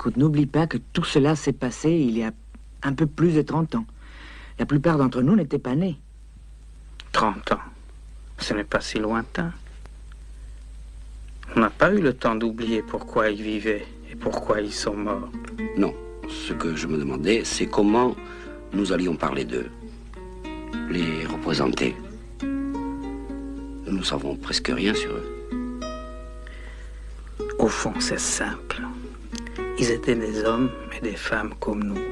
Écoute, n'oublie pas que tout cela s'est passé il y a un peu plus de 30 ans. La plupart d'entre nous n'étaient pas nés. 30 ans. Ce n'est pas si lointain. On n'a pas eu le temps d'oublier pourquoi ils vivaient et pourquoi ils sont morts. Non. Ce que je me demandais, c'est comment nous allions parler d'eux. Les représenter. Nous ne savons presque rien sur eux. Au fond, c'est simple. Ils étaient des hommes et des femmes comme nous.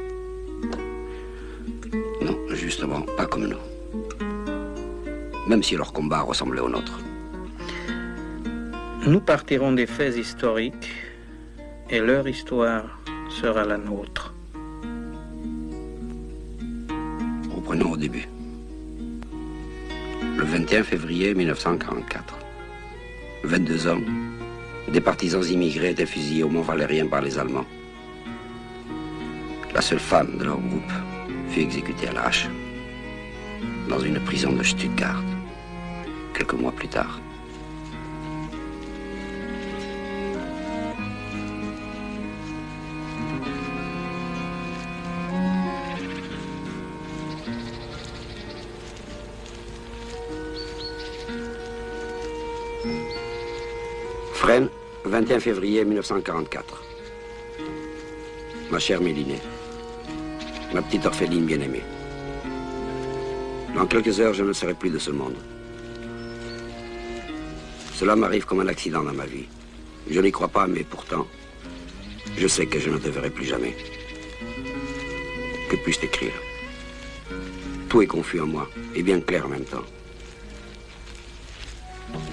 Non, justement, pas comme nous. Même si leur combat ressemblait au nôtre. Nous partirons des faits historiques et leur histoire sera la nôtre. Reprenons au début. Le 21 février 1944. 22 hommes, des partisans immigrés étaient fusillés au Mont Valérien par les Allemands. La seule femme de leur groupe fut exécutée à la hache dans une prison de Stuttgart, quelques mois plus tard. 21 février 1944. Ma chère Mélinée, ma petite orpheline bien-aimée. Dans quelques heures, je ne serai plus de ce monde. Cela m'arrive comme un accident dans ma vie. Je n'y crois pas, mais pourtant, je sais que je ne te verrai plus jamais. Que puis-je t'écrire? Tout est confus en moi, et bien clair en même temps.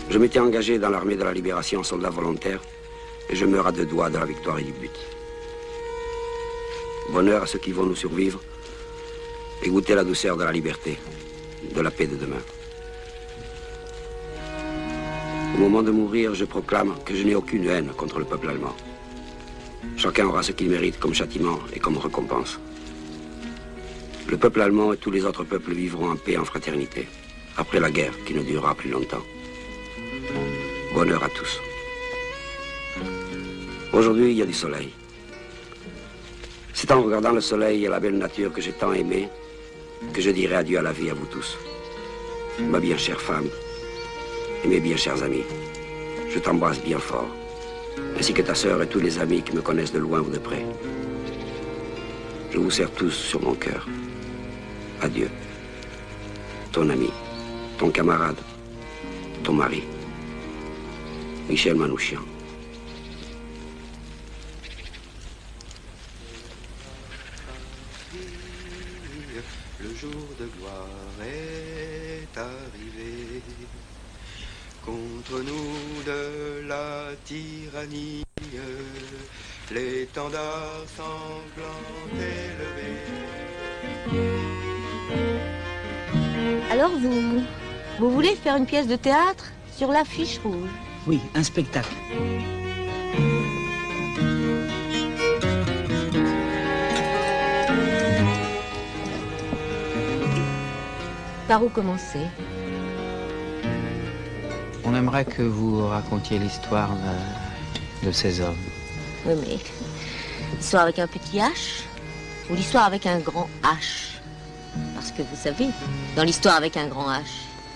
Je m'étais engagé dans l'armée de la libération en soldat volontaire, et je meurs à deux doigts de la victoire et du but. Bonheur à ceux qui vont nous survivre et goûter la douceur de la liberté, de la paix de demain. Au moment de mourir, je proclame que je n'ai aucune haine contre le peuple allemand. Chacun aura ce qu'il mérite comme châtiment et comme récompense. Le peuple allemand et tous les autres peuples vivront en paix et en fraternité, après la guerre qui ne durera plus longtemps. Bonheur à tous. Aujourd'hui, il y a du soleil. C'est en regardant le soleil et la belle nature que j'ai tant aimé que je dirai adieu à la vie à vous tous. Ma bien chère femme et mes bien chers amis, je t'embrasse bien fort, ainsi que ta sœur et tous les amis qui me connaissent de loin ou de près. Je vous serre tous sur mon cœur. Adieu. Ton ami, ton camarade, ton mari, Michel Manouchian. Contre nous de la tyrannie, l'étendard sanglant élevé. Alors vous, vous voulez faire une pièce de théâtre sur l'affiche rouge? Oui, un spectacle. Par où commencer? On que vous racontiez l'histoire de, de ces hommes. Oui, mais l'histoire avec un petit H ou l'histoire avec un grand H? Parce que vous savez, dans l'histoire avec un grand H,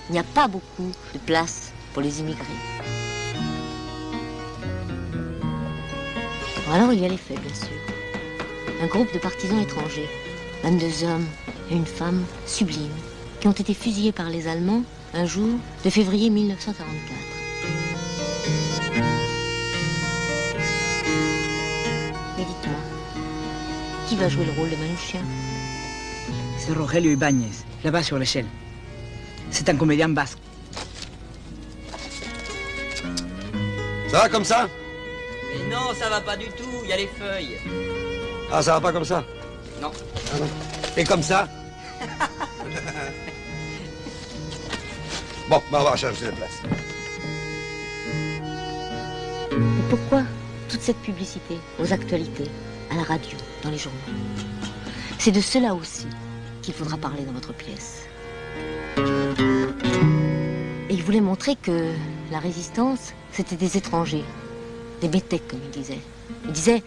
il n'y a pas beaucoup de place pour les immigrés. Alors il y a les faits, bien sûr. Un groupe de partisans étrangers, 22 hommes et une femme sublimes, qui ont été fusillés par les Allemands un jour de février 1944. Mais dites-moi, qui va jouer le rôle de Manouchian? C'est Rogelio Ibáñez, là-bas sur l'échelle. C'est un comédien basque. Ça va comme ça? Mais non, ça va pas du tout, il y a les feuilles. Ah, ça va pas comme ça? Non. Ah non. Et comme ça? Bon, on va chercher la place. Et pourquoi toute cette publicité aux actualités, à la radio, dans les journaux? C'est de cela aussi qu'il faudra parler dans votre pièce. Et il voulait montrer que la résistance, c'était des étrangers, des métèques, comme il disait. Il disait,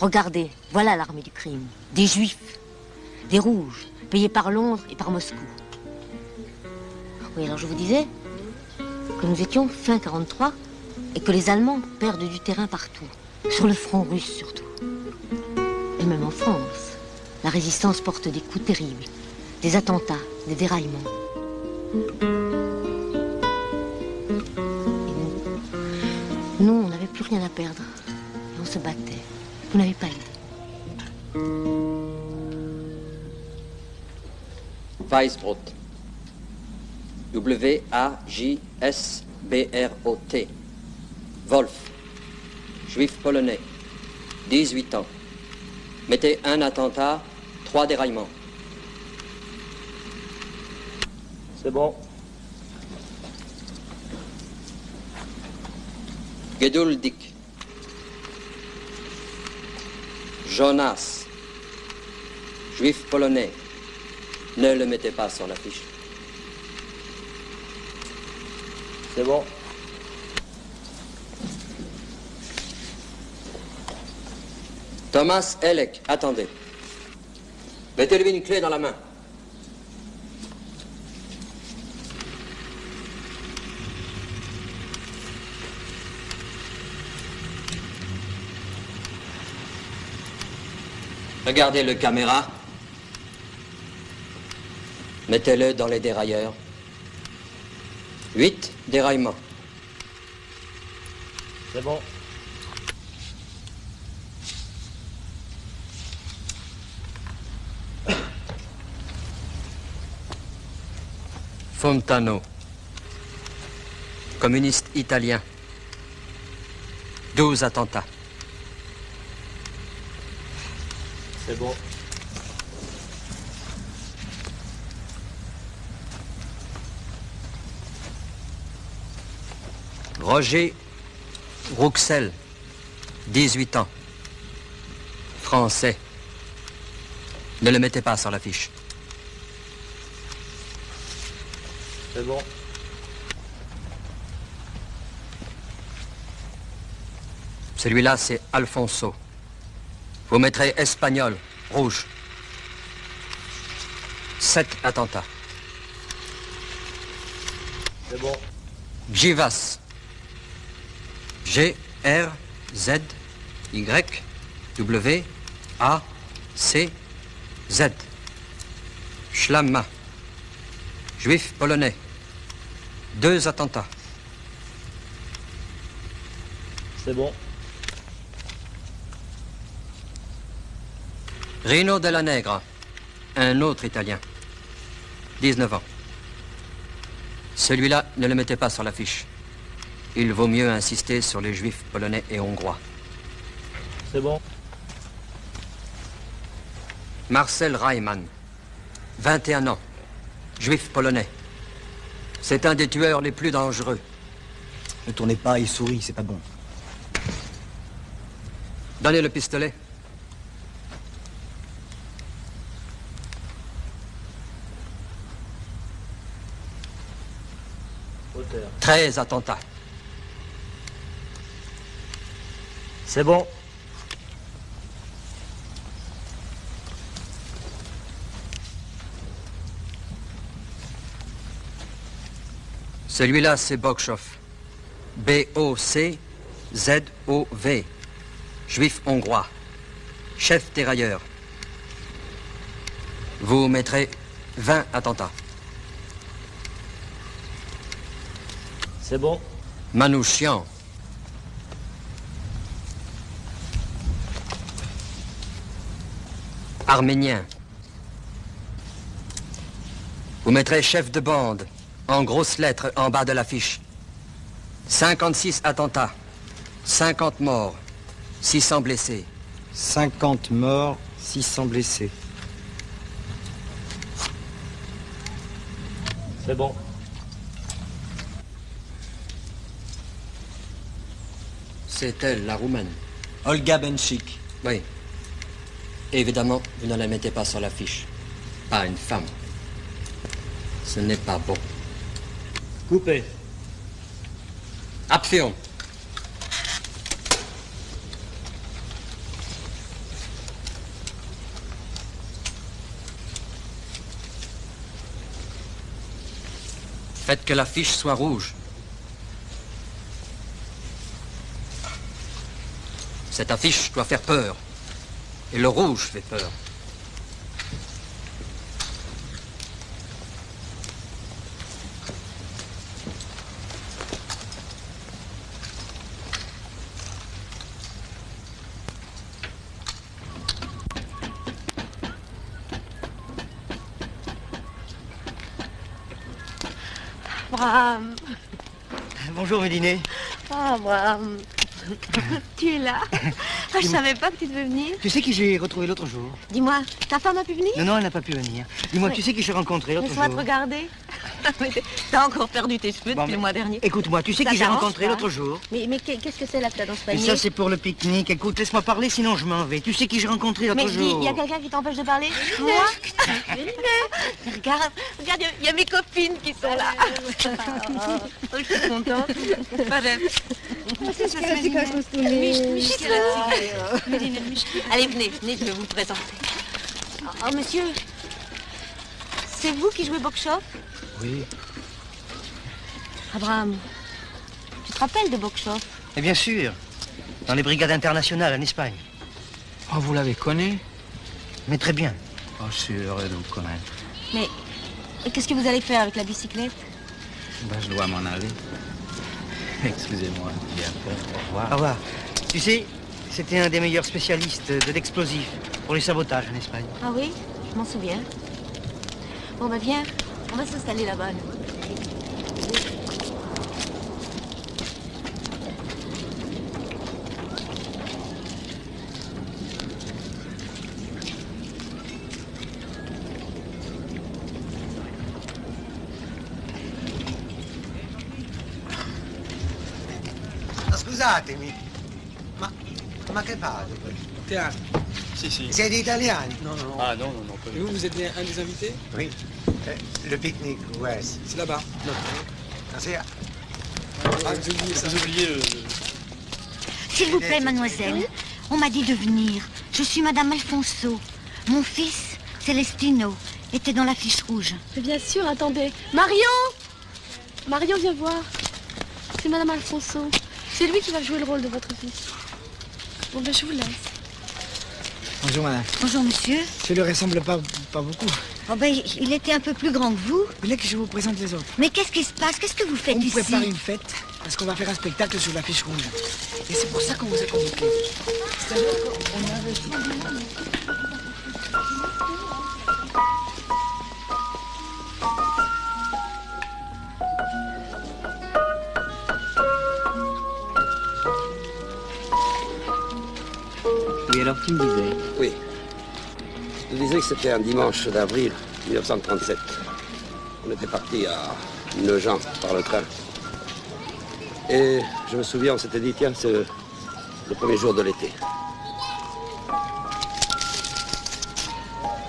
Regardez, voilà l'armée du crime. Des juifs, des rouges, payés par Londres et par Moscou. Oui, alors je vous disais que nous étions fin 43 et que les Allemands perdent du terrain partout, sur le front russe surtout. Et même en France, la résistance porte des coups terribles, des attentats, des déraillements. Et nous, nous, on n'avait plus rien à perdre. Et on se battait. Vous n'avez pas idée. Weisbrot. W-A-J-S-B-R-O-T. Wolf. Juif polonais. 18 ans. Mettez un attentat, trois déraillements. C'est bon. Geduldig. Jonas. Juif polonais. Ne le mettez pas sur l'affiche. C'est bon. Thomas Elek, attendez. Mettez-lui une clé dans la main. Regardez le caméra. Mettez-le dans les dérailleurs. Huit déraillements. C'est bon. Fontano. Communiste italien. 12 attentats. C'est bon. Roger Rouxel, 18 ans. Français. Ne le mettez pas sur l'affiche. C'est bon. Celui-là, c'est Alfonso. Vous mettrez espagnol, rouge. Sept attentats. C'est bon. Givas. G, R, Z, Y, W, A, C, Z. Schlamma. Juif polonais. Deux attentats. C'est bon. Rino Della Negra. Un autre Italien. 19 ans. Celui-là, ne le mettez pas sur l'affiche. Il vaut mieux insister sur les juifs polonais et hongrois. C'est bon. Marcel Reimann. 21 ans. Juif polonais. C'est un des tueurs les plus dangereux. Ne tournez pas, il sourit, c'est pas bon. Donnez le pistolet. Hauteur. 13 attentats. C'est bon. Celui-là, c'est Bokshov. B-O-C-Z-O-V. Juif hongrois. Chef dérailleur. Vous mettrez 20 attentats. C'est bon. Manouchian. Arménien. Vous mettrez chef de bande, en grosses lettres en bas de l'affiche. 56 attentats, 50 morts, 600 blessés. 50 morts, 600 blessés. C'est bon. C'est elle, la roumaine. Olga Benchik. Oui. Évidemment, vous ne la mettez pas sur l'affiche. Pas une femme. Ce n'est pas bon. Coupez. Action. Faites que l'affiche soit rouge. Cette affiche doit faire peur. Et le rouge fait peur. Abraham. Bonjour, Méliné. Ah, Abraham. tu es là ah, Je savais pas que tu devais venir. Tu sais qui j'ai retrouvé l'autre jour Dis-moi, ta femme a pu venir Non, non, elle n'a pas pu venir. Dis-moi, Mais- tu sais qui j'ai rencontré l'autre jour Laisse-moi te regarder. Mais T'as encore perdu tes cheveux Bon, depuis mais le mois dernier. Écoute-moi, tu sais Ça qui j'ai rencontré l'autre jour Mais, mais qu'est- qu'est-ce que c'est là que t'as dans ce panier ça, c'est pour le pique-nique. Écoute, laisse-moi parler, sinon je m'en vais. Tu sais qui j'ai rencontré l'autre Mais dis, jour il y a quelqu'un qui t'empêche de parler Moi Regarde, regarde, il y a- il y, a mes copines qui sont là. Oh, je suis contente. Allez, venez, venez, je vais vous présenter. Oh, oh, monsieur, c'est vous qui jouez Bokshov Oui. Abraham, tu te rappelles de Bokshov Et bien sûr, dans les brigades internationales en Espagne. Oh, vous l'avez connu? Mais très bien. Oh, je suis heureux de vous connaître. Mais et qu'est-ce que vous allez faire avec la bicyclette? Ben, je dois m'en aller. Excusez-moi. Bien fait. Au revoir. Au revoir. Tu sais, c'était un des meilleurs spécialistes de l'explosif pour les sabotages en Espagne. Ah oui, je m'en souviens. Bon, bah viens, on va s'installer là-bas. nous. Scusatemi, ma, ma che fate? Théâtre. Si, si. Siete italiani? Non, non. Ah non, non, non. Pas Et vous, vous êtes un des invités Oui. Eh, le pique-nique, où est-ce C'est là-bas. Ah, c'est- Ah, vous oubliez ça. Vous oubliez le... S'il vous plaît, mademoiselle, on m'a dit de venir. Je suis Madame Alfonso. Mon fils, Celestino, était dans la fiche rouge. Mais bien sûr, attendez. Marion Marion, viens voir. C'est Madame Alfonso. C'est lui qui va jouer le rôle de votre fils. Bon, ben, je vous laisse. Bonjour madame. Bonjour, monsieur. Je ne lui ressemble pas, pas beaucoup. Oh ben, il était un peu plus grand que vous. Vous voulez que je vous présente les autres Mais qu'est-ce qui se passe? Qu'est-ce que vous faites On ici? prépare une fête parce qu'on va faire un spectacle sur la fiche rouge. Et c'est pour ça qu'on vous a convoqué. C'est-à-dire qu'on avait alors tu me disais. Oui. Je disais que c'était un dimanche d'avril 1937. On était parti à Nogent par le train. Et je me souviens, on s'était dit, tiens, c'est le premier jour de l'été.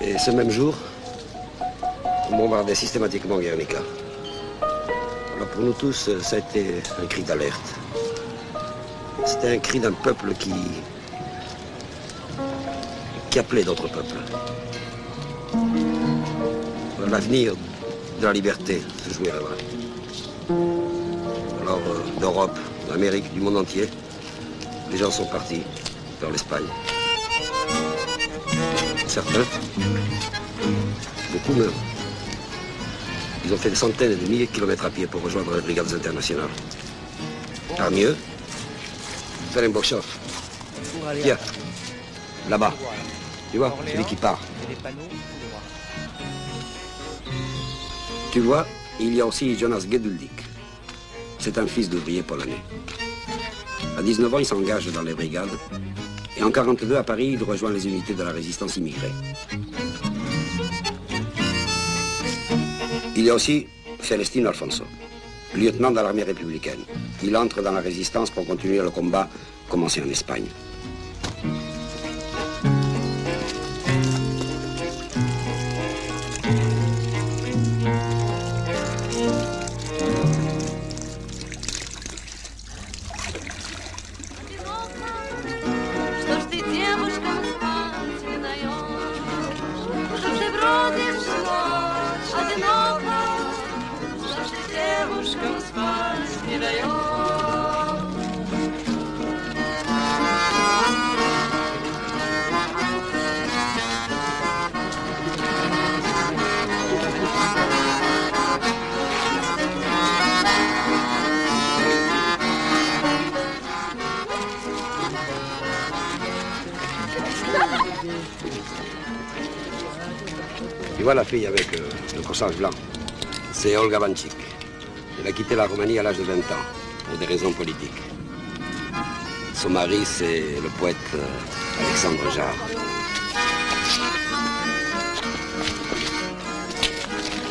Et ce même jour, on bombardait systématiquement Guernica. Alors pour nous tous, ça a été un cri d'alerte. C'était un cri d'un peuple qui, qui d'autres peuples. L'avenir de la liberté se jouait là-bas. Alors, euh, d'Europe, d'Amérique, du monde entier, les gens sont partis vers l'Espagne. Certains, beaucoup meurent. Ils ont fait des centaines et des milliers de kilomètres à pied pour rejoindre les brigades internationales. Parmi eux, Ferenc Bokshov. Tiens, là-bas. Tu vois, celui qui part. Tu vois, il y a aussi Jonas Geduldik. C'est un fils d'ouvrier polonais. À 19 ans, il s'engage dans les brigades. Et en 42, à Paris, il rejoint les unités de la résistance immigrée. Il y a aussi Celestino Alfonso, lieutenant dans l'armée républicaine. Il entre dans la résistance pour continuer le combat commencé en Espagne. Vois la fille avec euh, le corsage blanc C'est Olga Vanchik. Elle a quitté la Roumanie à l'âge de 20 ans, pour des raisons politiques. Son mari, c'est le poète euh, Alexandre Jarre.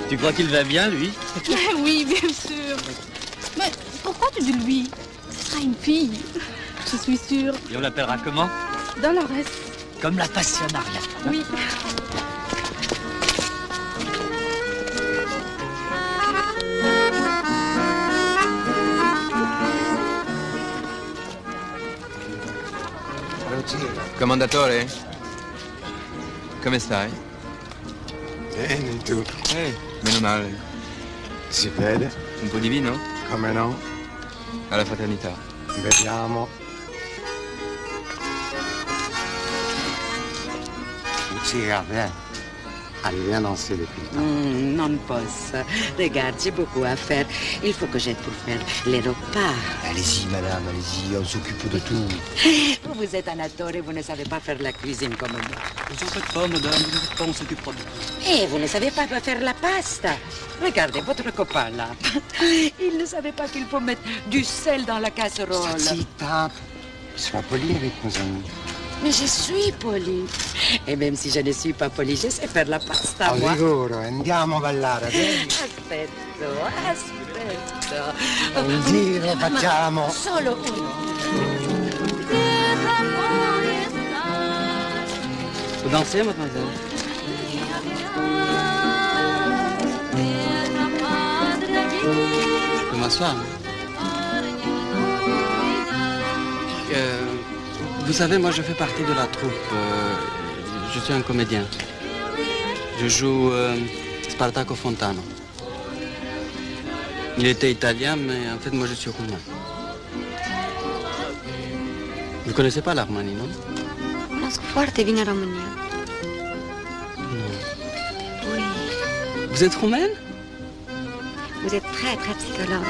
Tu crois qu'il va bien, lui? Oui, bien sûr. Mais pourquoi tu dis lui? Ce sera une fille. Je suis sûre. Et on l'appellera comment? Dolores. Comme la passionnariat. Oui. Commendatore? Come stai? Bene, tu? Eh, meno male. Si vede? Un po' di vino? Come no? Alla fraternità. Vediamo. Lucia, viens. Allez, viens danser les filles. Hmm, non posso. Regarde, j'ai beaucoup à faire. Il faut que j'aide pour faire les repas. Allez-y, madame, allez-y, on s'occupe de tout. Vous êtes Anatole et vous ne savez pas faire la cuisine comme moi. Vous en faites pas, madame. Vous en faites pas, on s'occupera de tout. Et vous ne savez pas faire la pasta. Regardez votre copain là. Il ne savait pas qu'il faut mettre du sel dans la casserole. Zita, sois poli avec nos amis. Mais je suis polie. Et même si je ne suis pas polie, je sais faire la pasta, Al moi. andiamo a ballare, vieni. Aspetto, aspetto. Non dire, facciamo. Solo uno. Vous dansez, mademoiselle? Je peux m'asseoir Euh, Vous savez, moi je fais partie de la troupe. euh, je suis un comédien. Je joue euh, Spartaco Fontano. Il était italien, mais en fait moi je suis roumain. Vous connaissez pas l'Armanie, non? Cunosc foarte bine România. Oui, Vous êtes roumaine? Vous êtes très, très psychologue.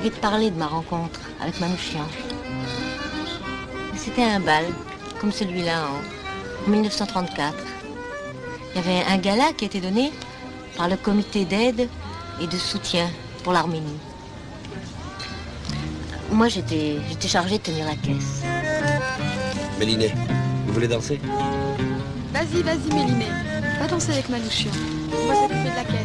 Je vais te parler de ma rencontre avec Manouchian. C'était un bal, comme celui-là en, en 1934. Il y avait un gala qui était donné par le comité d'aide et de soutien pour l'Arménie. Moi, j'étais j'étais chargée de tenir la caisse. Méliné, vous voulez danser? Vas-y, vas-y, Méliné. Va danser avec Manouchian. On va s'occuper de la caisse.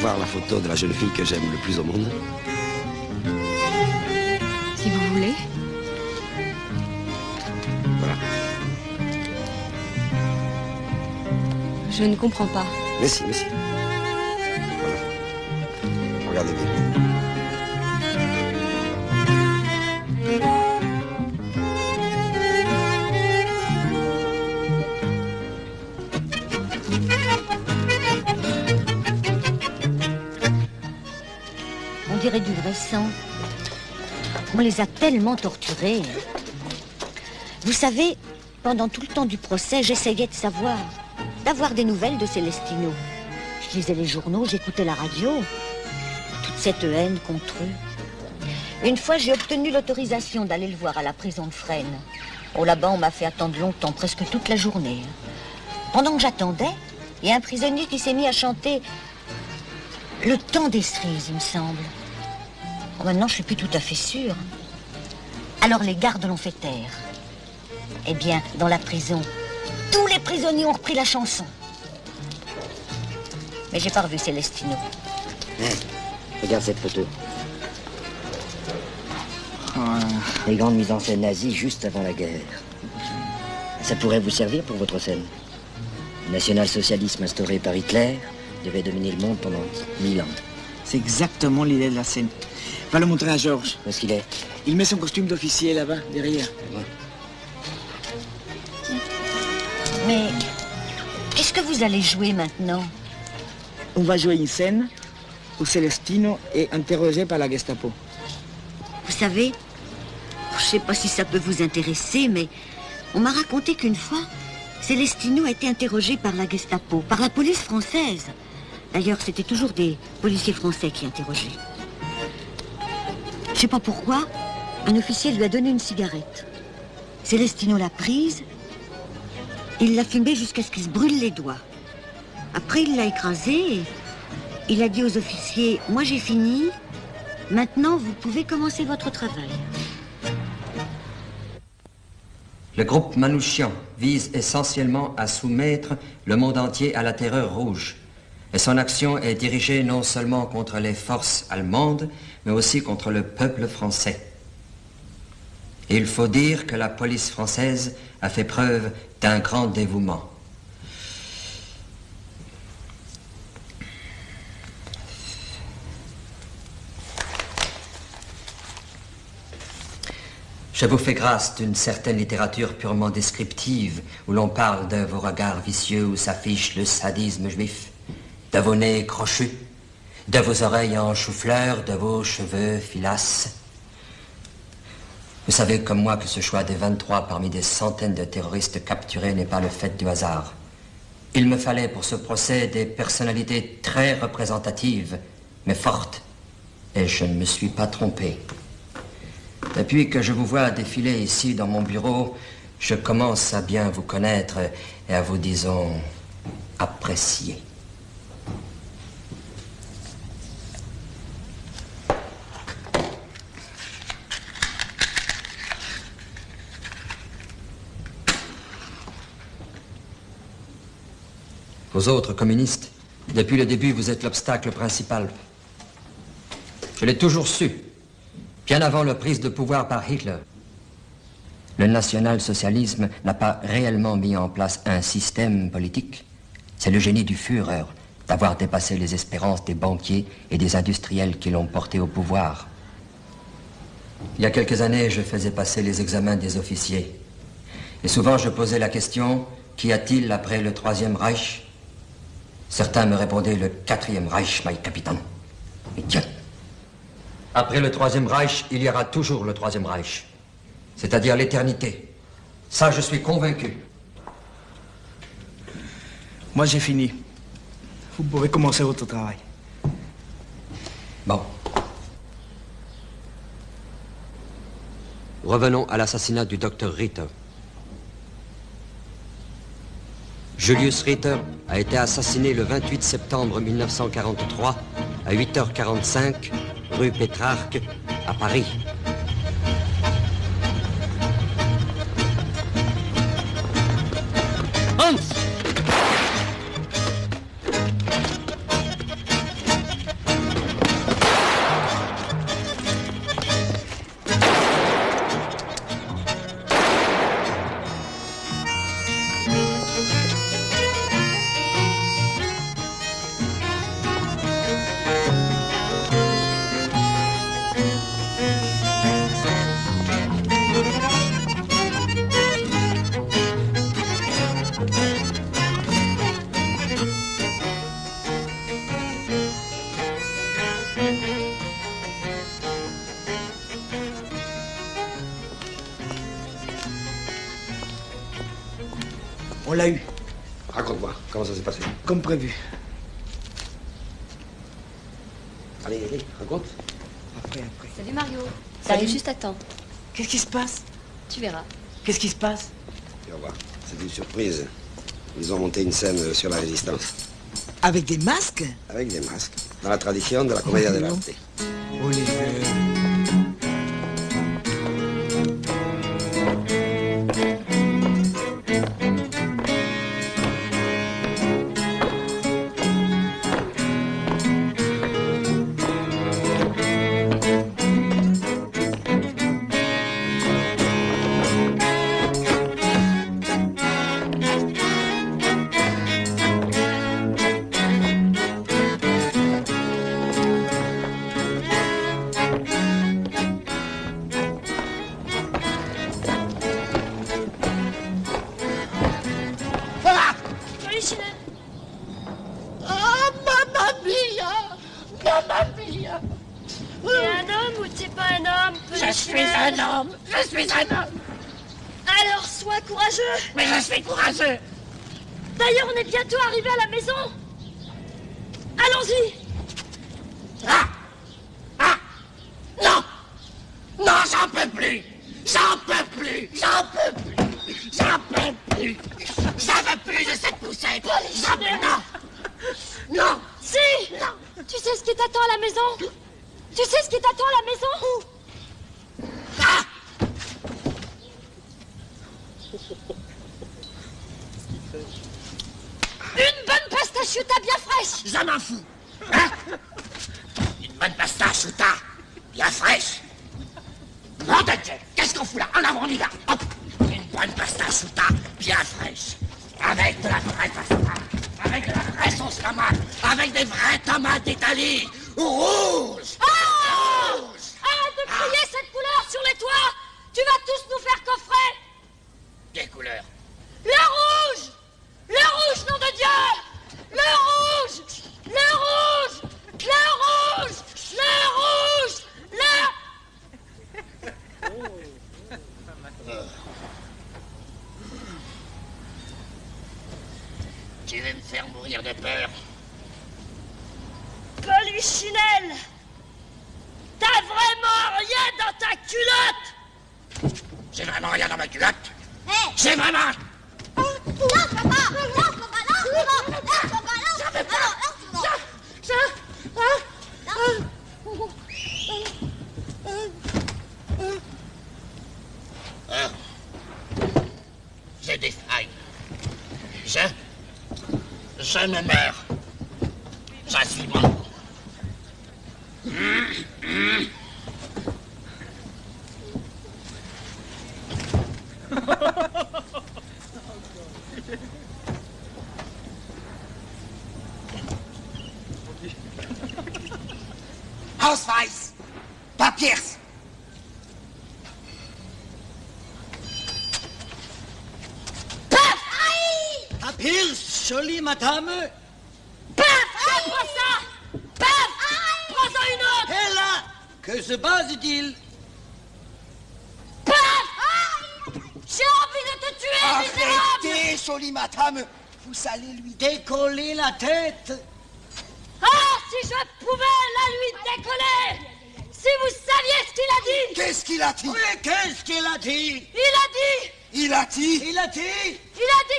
Voir la photo de la jeune fille que j'aime le plus au monde Si vous voulez. Voilà. Je ne comprends pas. Mais si, mais si. On les a tellement torturés. Vous savez, pendant tout le temps du procès, j'essayais de savoir, d'avoir des nouvelles de Célestino. Je lisais les journaux, j'écoutais la radio. Toute cette haine contre eux. Une fois, j'ai obtenu l'autorisation d'aller le voir à la prison de Fresnes. Oh, là-bas, on m'a fait attendre longtemps, presque toute la journée. Pendant que j'attendais, il y a un prisonnier qui s'est mis à chanter Le temps des cerises, il me semble. Oh, maintenant, je suis plus tout à fait sûre. Alors les gardes l'ont fait taire. Eh bien, dans la prison, tous les prisonniers ont repris la chanson. Mais j'ai pas revu Célestino. Regarde cette photo. Les grandes mises en scène nazies juste avant la guerre. Ça pourrait vous servir pour votre scène. Le national-socialisme instauré par Hitler devait dominer le monde pendant mille ans. C'est exactement l'idée de la scène. Va le montrer à Georges. Où est-ce qu'il est? Il met son costume d'officier là-bas, derrière. Mais qu'est-ce que vous allez jouer maintenant? On va jouer une scène où Celestino est interrogé par la Gestapo. Vous savez, je sais pas si ça peut vous intéresser, mais on m'a raconté qu'une fois, Célestino a été interrogé par la Gestapo, par la police française. D'ailleurs, c'était toujours des policiers français qui interrogeaient. Je sais pas pourquoi, un officier lui a donné une cigarette. Célestino l'a prise, il l'a fumée jusqu'à ce qu'il se brûle les doigts. Après, il l'a écrasée et il a dit aux officiers, moi j'ai fini, maintenant vous pouvez commencer votre travail. Le groupe Manouchian vise essentiellement à soumettre le monde entier à la terreur rouge. Et son action est dirigée non seulement contre les forces allemandes, mais aussi contre le peuple français. Il faut dire que la police française a fait preuve d'un grand dévouement. Je vous fais grâce d'une certaine littérature purement descriptive, où l'on parle de vos regards vicieux où s'affiche le sadisme juif, de vos nez crochus, de vos oreilles en chou-fleur, de vos cheveux filasses. Vous savez comme moi que ce choix des 23 parmi des centaines de terroristes capturés n'est pas le fait du hasard. Il me fallait pour ce procès des personnalités très représentatives, mais fortes, et je ne me suis pas trompé. Depuis que je vous vois défiler ici dans mon bureau, je commence à bien vous connaître et à vous, disons, apprécier. Vous autres communistes, depuis le début, vous êtes l'obstacle principal. Je l'ai toujours su, bien avant la prise de pouvoir par Hitler. Le national-socialisme n'a pas réellement mis en place un système politique. C'est le génie du Führer d'avoir dépassé les espérances des banquiers et des industriels qui l'ont porté au pouvoir. Il y a quelques années, je faisais passer les examens des officiers. Et souvent, je posais la question, qu'y a-t-il après le Troisième Reich? Certains me répondaient le Quatrième Reich, my capitaine. Et tiens, après le Troisième Reich, il y aura toujours le Troisième Reich. C'est-à-dire l'éternité. Ça, je suis convaincu. Moi, j'ai fini. Vous pouvez commencer votre travail. Bon. Revenons à l'assassinat du docteur Ritter. Julius Ritter a été assassiné le 28 septembre 1943 à 8h45 rue Pétrarque à Paris. Passe Tu vas voir, c'est une surprise. Ils ont monté une scène sur la résistance. Avec des masques? Avec des masques. Dans la tradition de la commedia dell'arte. Une bonne pasta chuta bien fraîche. Je m'en fous. Hein Une bonne pasta chuta Bien fraîche. Nom de Qu'est-ce qu'on fout là En avant, on y va. Une bonne pasta chuta bien fraîche. Avec de la vraie pasta Avec de la vraie sauce tomate. Avec des vraies tomates d'Italie Rouge Ah Arrête de crier cette couleur sur les toits Tu vas tous nous faire coffrer Des couleurs Le rouge Le rouge, nom de Dieu Le rouge Le rouge Le rouge Le rouge Le... Tu veux me faire mourir de peur Polichinelle T'as vraiment rien dans ta culotte? J'ai vraiment rien dans ma culotte. J'ai vraiment Ah. J'ai des failles. Je... Je me meurs. Je suis mort. Hum, hum. Ausweis! Papiers! Papiers, jolie madame. Paf Prends ça. Paf Prends-en une autre. Hé là Que se passe-t-il? Paf J'ai envie de te tuer, misérable. Arrêtez, jolie madame. Vous allez lui décoller la tête. Ah, si je pouvais la lui décoller. Si vous saviez ce qu'il a dit. Qu'est-ce qu'il a dit? Oui, qu'est-ce qu'il a dit? Il a dit. Il a dit? Il a dit. Il a dit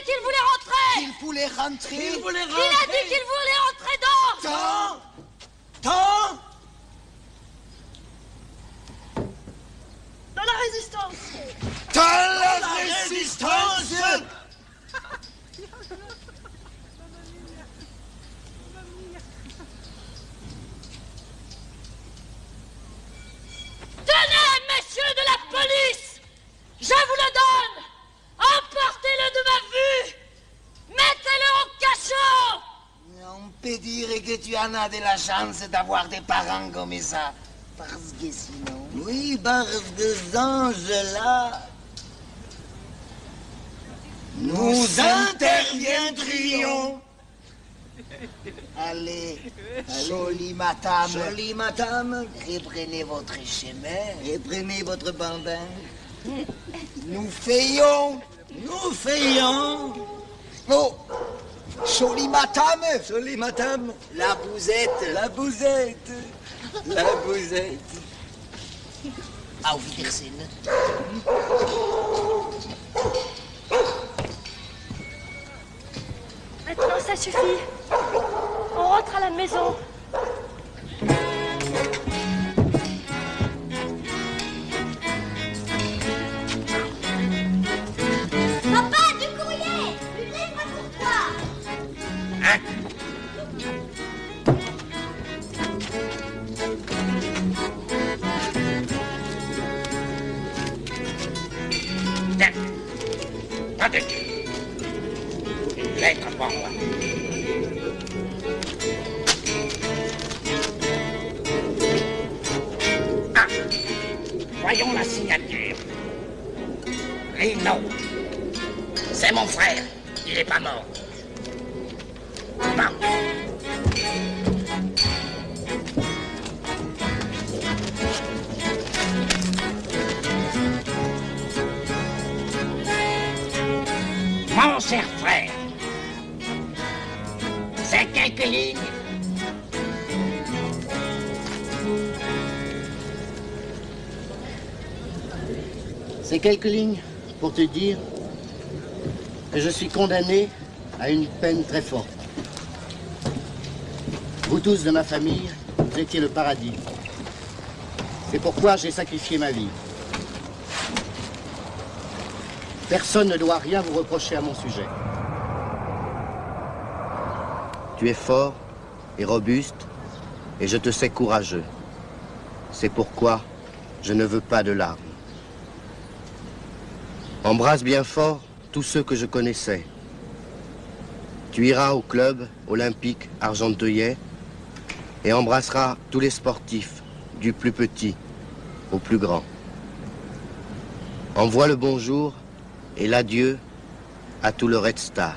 qu'il voulait rentrer. Il voulait rentrer Il a dit qu'il voulait rentrer Dans Dans la résistance Dans la résistance Tenez, messieurs de la police Je vous le donne Emportez-le de ma vue Mettez-le au cachot On peut dire que tu en as de la chance d'avoir des parents comme ça. Parce que sinon... Oui, parce que ces anges-là... Nous interviendrions. Allez, jolie madame. Jolie madame, reprenez votre chemin. Reprenez votre bandin. Nous fayons. Nous fayons. Oh, jolie madame. Jolie madame. La bousette. La bousette. La bousette. Auf Wiedersehen. Maintenant, ça suffit. On rentre à la maison. Une lettre pour moi. Ah, voyons la signature. Lino. C'est mon frère. Il est pas mort. Quelques lignes Ces quelques lignes pour te dire que je suis condamné à une peine très forte. Vous tous de ma famille, vous étiez le paradis. C'est pourquoi j'ai sacrifié ma vie. Personne ne doit rien vous reprocher à mon sujet. Tu es fort et robuste, et je te sais courageux. C'est pourquoi je ne veux pas de larmes. Embrasse bien fort tous ceux que je connaissais. Tu iras au club olympique argenteuillet et embrasseras tous les sportifs, du plus petit au plus grand. Envoie le bonjour et l'adieu à tout le Red Star.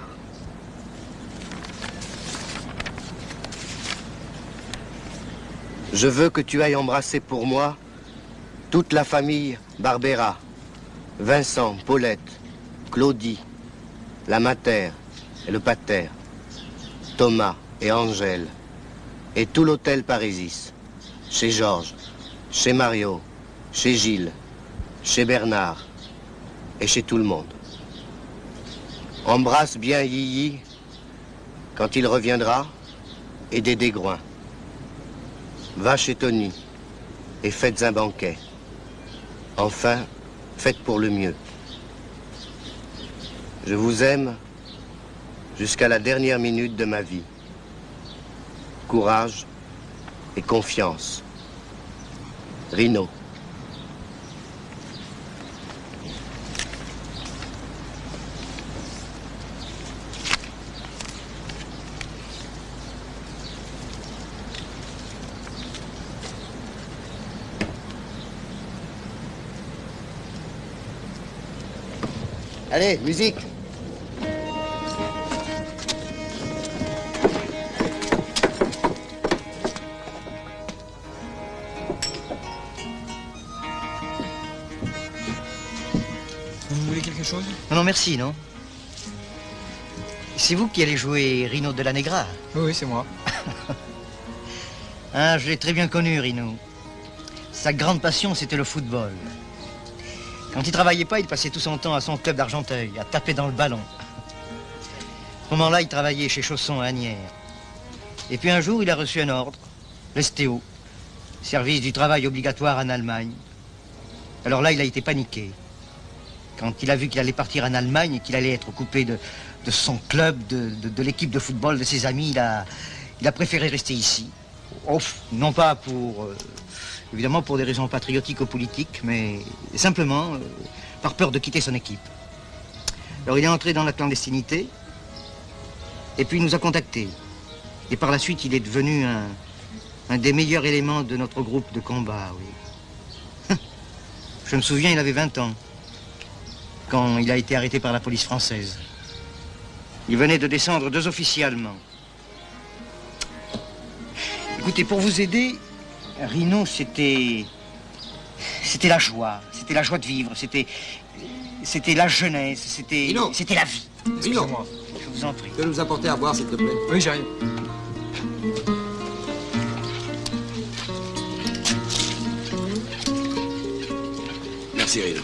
Je veux que tu ailles embrasser pour moi toute la famille Barbera, Vincent, Paulette, Claudie, la Mater et le Pater, Thomas et Angèle, et tout l'hôtel Parisis, chez Georges, chez Mario, chez Gilles, chez Bernard et chez tout le monde. Embrasse bien Yiji quand il reviendra et des Desgroins. Va chez Tony et faites un banquet. Enfin, faites pour le mieux. Je vous aime jusqu'à la dernière minute de ma vie. Courage et confiance. Rino. Allez, musique Vous voulez quelque chose? Non, non, merci, non? C'est vous qui allez jouer Rino de la Negra Oui, oui, c'est moi. Ah, je l'ai très bien connu, Rino. Sa grande passion, c'était le football. Quand il travaillait pas, il passait tout son temps à son club d'Argenteuil, à taper dans le ballon. À ce moment-là, il travaillait chez Chausson à Agnières. Et puis un jour, il a reçu un ordre, l'STO, service du travail obligatoire en Allemagne. Alors là, il a été paniqué. Quand il a vu qu'il allait partir en Allemagne et qu'il allait être coupé de, son club, de, l'équipe de football, de ses amis, il a, préféré rester ici. Non pas pour, euh, évidemment pour des raisons patriotiques ou politiques, mais simplement euh, par peur de quitter son équipe. Alors il est entré dans la clandestinité, et puis il nous a contactés. Et par la suite, il est devenu un, un des meilleurs éléments de notre groupe de combat, oui. Je me souviens, il avait 20 ans, quand il a été arrêté par la police française. Il venait de descendre deux officiers allemands. Écoutez, pour vous aider, Rino, c'était. C'était la joie. C'était la joie de vivre. C'était. C'était la jeunesse. C'était. Rino. C'était la vie. Rino, Je vous en prie. tu peux nous apporter à boire, s'il te plaît Oui, j'arrive. Merci, Rino.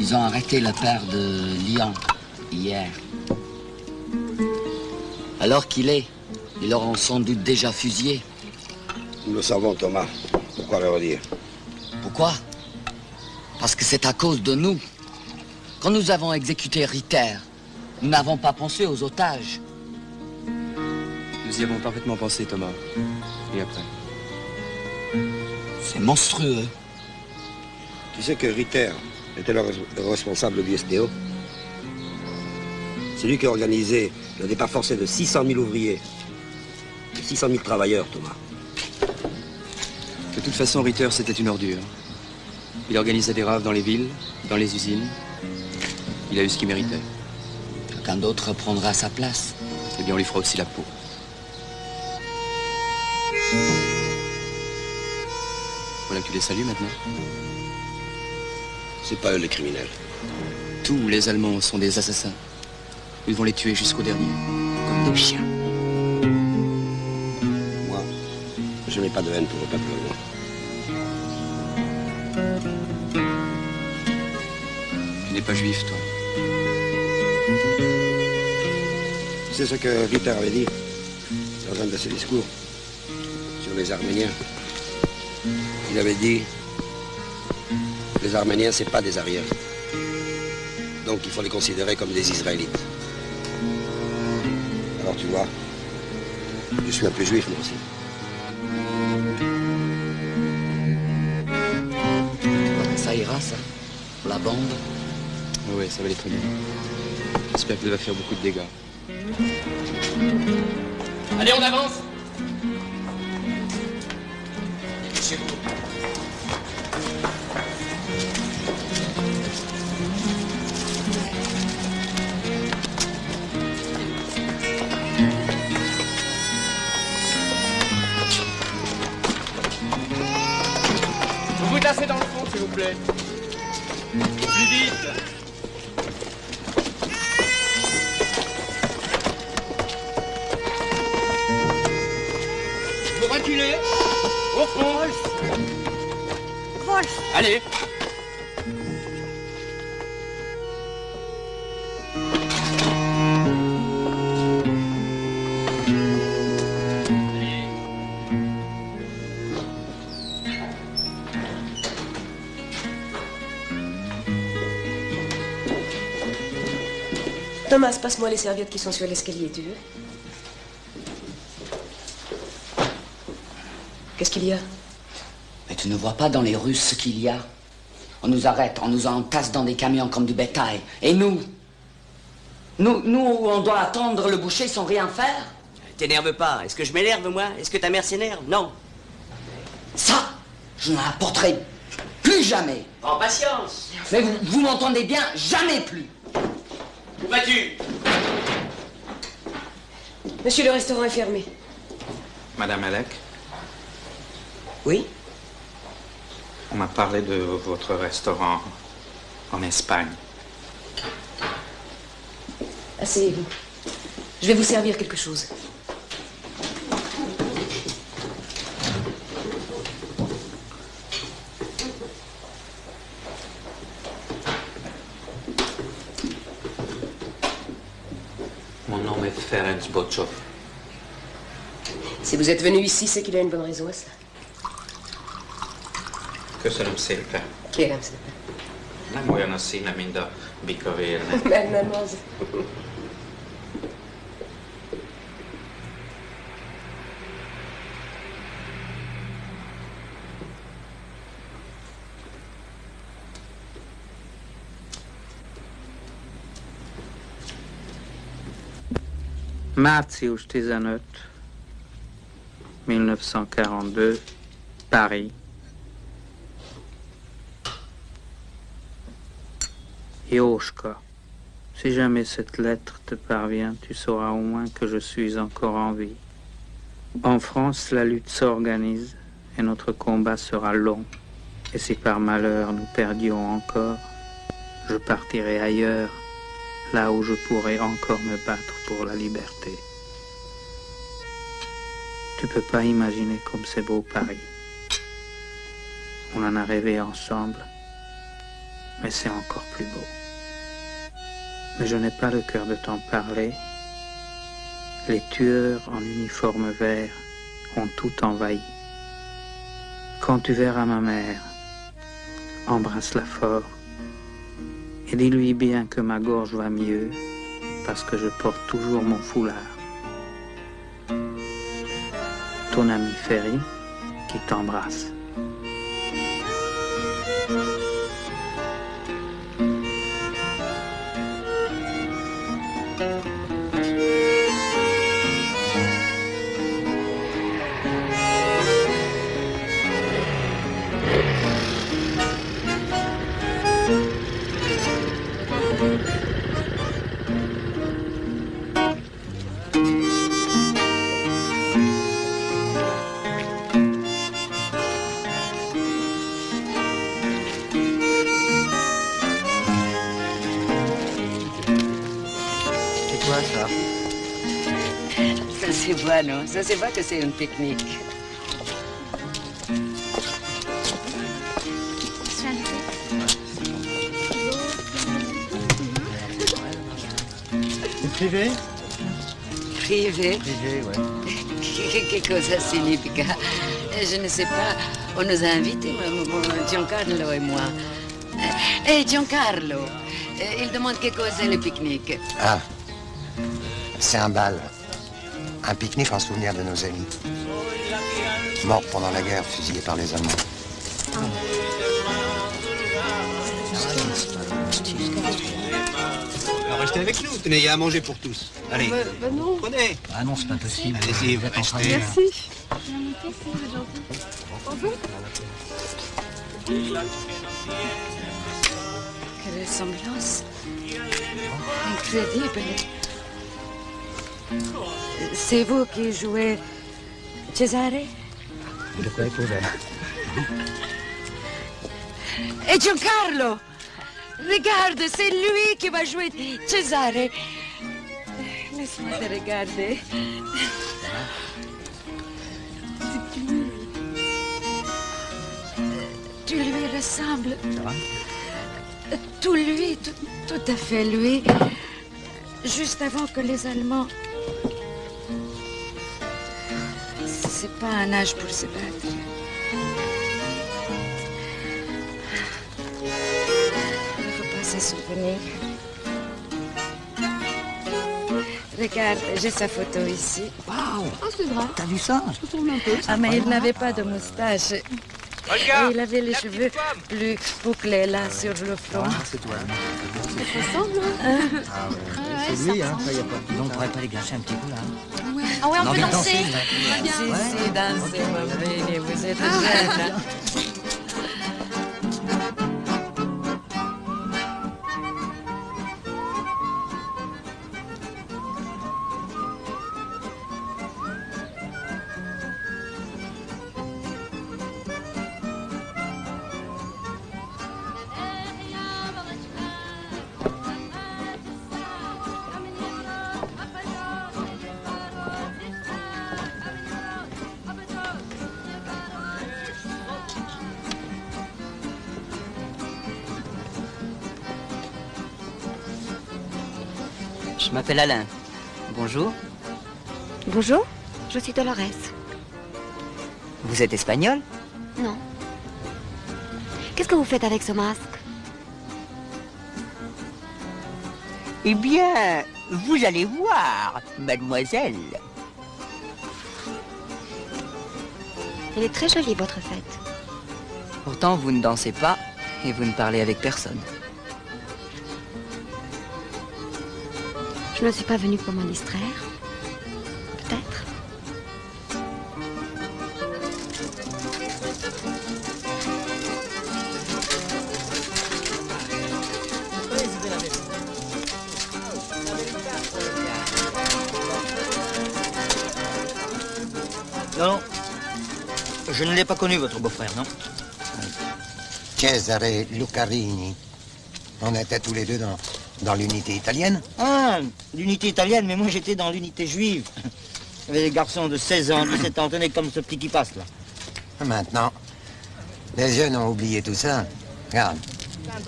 Ils ont arrêté le père de Lyon hier. Alors qu'il est, ils l'auront sans doute déjà fusillé. Nous le savons, Thomas. Pourquoi le redire Pourquoi? Parce que c'est à cause de nous. Quand nous avons exécuté Ritter, nous n'avons pas pensé aux otages. Nous y avons parfaitement pensé, Thomas. Et après? C'est monstrueux. Tu sais que Ritter était le, res- le responsable du SDO C'est lui qui a organisé le départ forcé de 600 000 ouvriers. De 600 000 travailleurs, Thomas. De toute façon, Ritter, c'était une ordure. Il organisait des raves dans les villes, dans les usines. Il a eu ce qu'il méritait. Quelqu'un d'autre prendra sa place. Eh bien, on lui fera aussi la peau. Voilà que tu les salues maintenant. C'est pas eux les criminels. Tous les Allemands sont des assassins. Ils vont les tuer jusqu'au dernier, comme des chiens. Je n'ai pas de haine pour le peuple allemand. Tu n'es pas juif, toi. C'est ce que Ritter avait dit dans un de ses discours sur les Arméniens. Il avait dit les Arméniens, c'est pas des Ariens. Donc il faut les considérer comme des Israélites. Alors tu vois, je suis un peu juif moi aussi. Ça la bande Oui, ça va aller très bien. J'espère qu'il va faire beaucoup de dégâts. Allez, on avance Vous vous tassez dans le fond, s'il vous plaît. Vite. Vous reculez. Au fond. Wolf. Allez Thomas, passe-moi les serviettes qui sont sur l'escalier, tu veux? Qu'est-ce qu'il y a? Mais tu ne vois pas dans les rues ce qu'il y a? On nous arrête, on nous entasse dans des camions comme du bétail. Et nous? Nous, nous on doit attendre le boucher sans rien faire? T'énerve pas. Est-ce que je m'énerve, moi? Est-ce que ta mère s'énerve? Non. Ça, je n'en apporterai plus jamais. Prends patience. Mais vous, vous m'entendez bien, jamais plus. Où vas-tu? Monsieur, le restaurant est fermé. Madame Alec? Oui? On m'a parlé de votre restaurant en Espagne. Asseyez-vous. Je vais vous servir quelque chose. Mon nom est Ferenc Botchov. Si vous êtes venu ici, c'est qu'il a une bonne raison à ça. Köszönöm szépen. Kérem szépen. Nem olyan a színe, mint a bikavérnek. Nem, nem az. Március 15, 1942, Paris. Yoshka, si jamais cette lettre te parvient, tu sauras au moins que je suis encore en vie. En France, la lutte s'organise et notre combat sera long. Et si par malheur nous perdions encore, je partirai ailleurs, là où je pourrai encore me battre pour la liberté. Tu peux pas imaginer comme c'est beau Paris. On en a rêvé ensemble, mais c'est encore plus beau. Mais je n'ai pas le cœur de t'en parler. Les tueurs en uniforme vert ont tout envahi. Quand tu verras ma mère, embrasse-la fort et dis-lui bien que ma gorge va mieux parce que je porte toujours mon foulard. Ton ami Ferry qui t'embrasse. Ça se voit que c'est un pique-nique. Privé Privé Privé, ouais. Che, che cosa significa? Eh, Je ne sais pas. On nous a invités, Giancarlo et moi. Eh, Giancarlo, eh, il demande cosa è le pique-nique. Ah, c'est un bal. Un pique-nique en souvenir de nos amis. Morts pendant la guerre, fusillés par les Allemands. Alors restez avec nous, tenez, il y a à manger pour tous. Allez, Bah, bah non. prenez. Ah non, c'est pas possible. Allez-y, vous restez. Merci. Quelle ressemblance Incroyable. C'est vous qui jouez Cesare De quoi Et Giancarlo Regarde, c'est lui qui va jouer Cesare. Laisse-moi te regarder. Tu lui ressembles. Tout lui, tout, tout à fait lui. Juste avant que les Allemands... pas un âge pour se battre. Il ne faut pas se souvenir. Regarde, j'ai sa photo ici. Oh, c'est vrai. T'as vu ça? Je un peu. Ah, mais il n'avait pas de moustache. Et il avait les cheveux plus bouclés là sur le front. c'est toi. Ça ressemble, hein Ah ouais, ouais, c'est lui, ça hein. Ça, y a pas... Donc, on pourrait pas les gâcher un petit coup, là Ouais. Ah ouais, on, peut danser. danser, bien. Si, si, dansez, vous êtes Ah. M'appelle Alain. Bonjour. Bonjour, je suis Dolores. Vous êtes espagnol Non. Qu'est-ce que vous faites avec ce masque? Eh bien, vous allez voir, mademoiselle. Elle est très jolie, votre fête. Pourtant, vous ne dansez pas et vous ne parlez avec personne. Je ne suis pas venue pour m'en distraire. Peut-être. Non, je ne l'ai pas connu, votre beau-frère, non? Cesare Lucarini. On était tous les deux dans, dans l'unité italienne. Ah, l'unité italienne, mais moi j'étais dans l'unité juive. Il y avait des garçons de 16 ans, 17 ans, tenez comme ce petit qui passe là. Maintenant, les jeunes ont oublié tout ça. Regarde,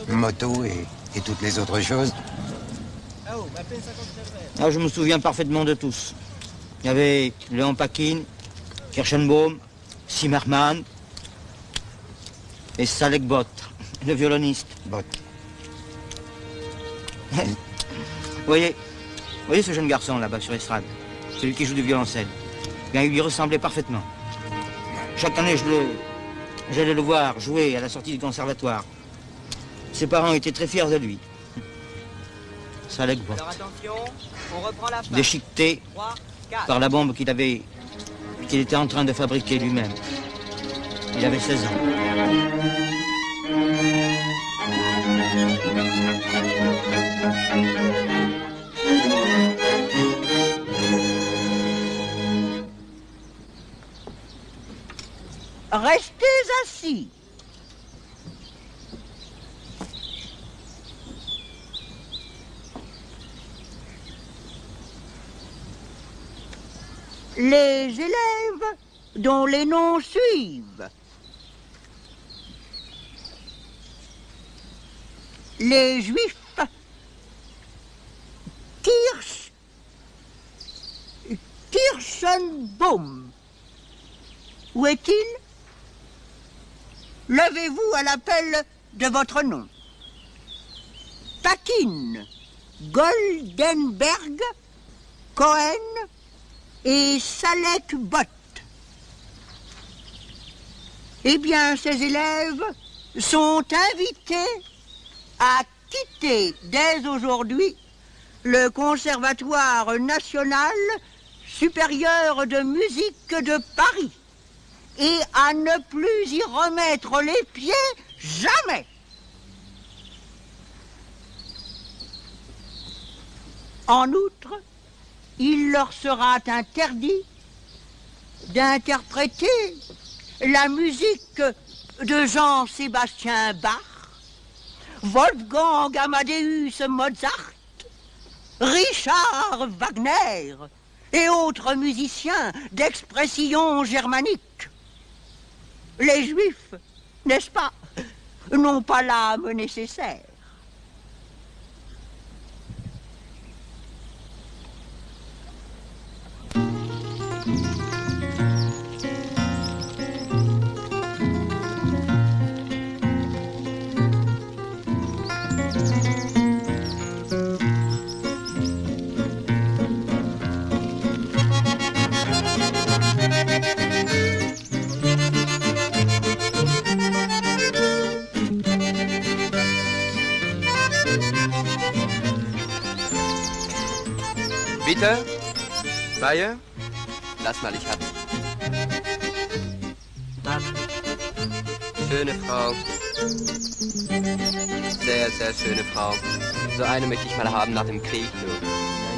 moto et, et toutes les autres choses. Ah, je me souviens parfaitement de tous. Il y avait Léon Paquin, Kirschenbaum, Zimmermann et Salek Bott, le violoniste. Bott. Vous voyez, voyez ce jeune garçon là-bas sur l'estrade, celui qui joue du violoncelle. Bien, il lui ressemblait parfaitement. Chaque année, je le, j'allais le voir jouer à la sortie du conservatoire. Ses parents étaient très fiers de lui. Salek Bott. attention, on reprend la déchiqueté par la bombe qu'il avait, qu'il était en train de fabriquer lui-même. Il avait 16 ans. Restez assis. les élèves dont les noms suivent. Les Juifs, Kirsch, Kirschenbaum. Où est-il? Levez-vous à l'appel de votre nom. Takin, Goldenberg, Cohen et Salek Bott. Eh bien, ces élèves sont invités à quitter dès aujourd'hui le Conservatoire national supérieur de musique de Paris et à ne plus y remettre les pieds jamais. En outre, il leur sera interdit d'interpréter la musique de Jean-Sébastien Bach, Wolfgang Amadeus Mozart, Richard Wagner et autres musiciens d'expression germanique. Les Juifs, n'est-ce pas, n'ont pas l'âme nécessaire. Bitte? Bayer? Lass mal, ich hab's. Schöne Frau. Sehr, sehr schöne Frau. So eine möchte ich mal haben nach dem Krieg. Du.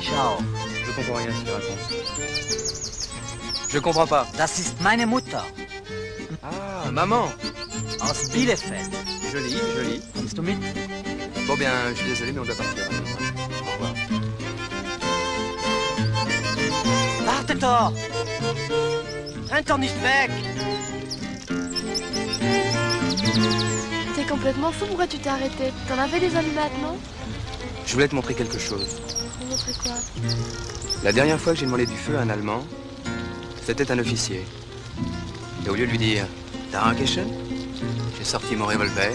Ich auch. Je comprends rien. Je comprends pas. Das ist meine Mutter. Ah, maman. Aus Bielefeld. Joli, joli. Kommst du mit? Bon bien, je suis désolé, mais on doit partir. Doch nicht weg! T'es complètement fou, pourquoi tu t'es arrêté? T'en avais des amis maintenant Je voulais te montrer quelque chose. Montrer quoi? La dernière fois que j'ai demandé du feu à un Allemand, c'était un officier. Et au lieu de lui dire Dankeschön, j'ai sorti mon revolver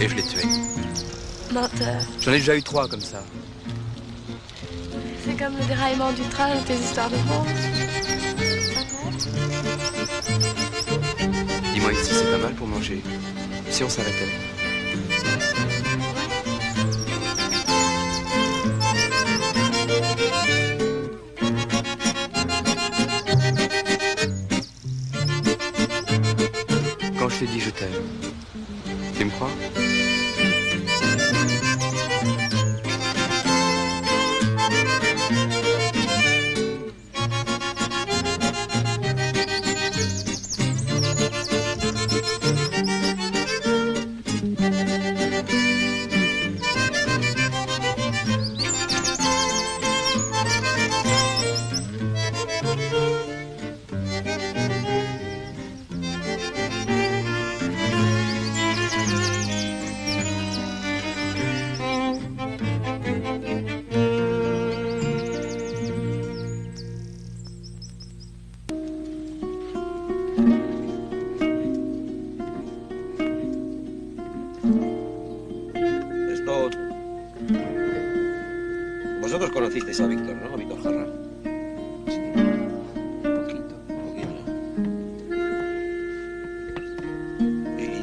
et je l'ai tué. Menteur. J'en ai déjà eu trois comme ça. C'est comme le déraillement du train tes histoires de bombe. Dis-moi ici, c'est pas mal pour manger. Si on s'arrêtait.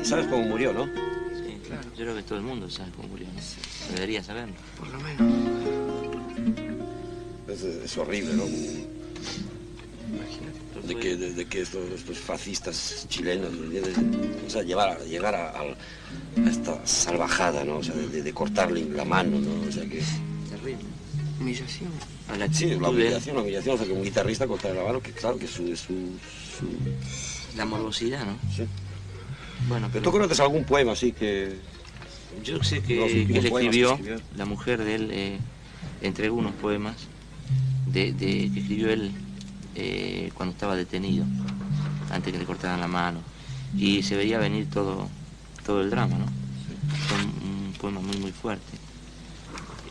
Sabes cómo murió, ¿no? Sí, claro. Yo creo que todo el mundo sabe cómo murió. ¿no? Debería saberlo. Por lo menos. Es, es horrible, ¿no? De que, de, de que estos, estos fascistas chilenos. O sea, llevar, a- llegar a, esta salvajada, ¿no? O sea, de, de- cortarle la mano, ¿no? O sea, que... Terrible. Humillación. A la Sí, la humillación, la humillación, o sea, que un guitarrista cortarle la mano, que claro, que es su... es su, su- La morbosidad, ¿no? Sí. Bueno, ¿Tú conoces algún poema así que...? Yo sé que, él que escribió, la mujer de él eh, entregó unos poemas de, de- que escribió él eh, cuando estaba detenido, antes que le cortaran la mano. Y se veía venir todo, todo el drama, ¿no? Fue un, un poema muy, muy fuerte.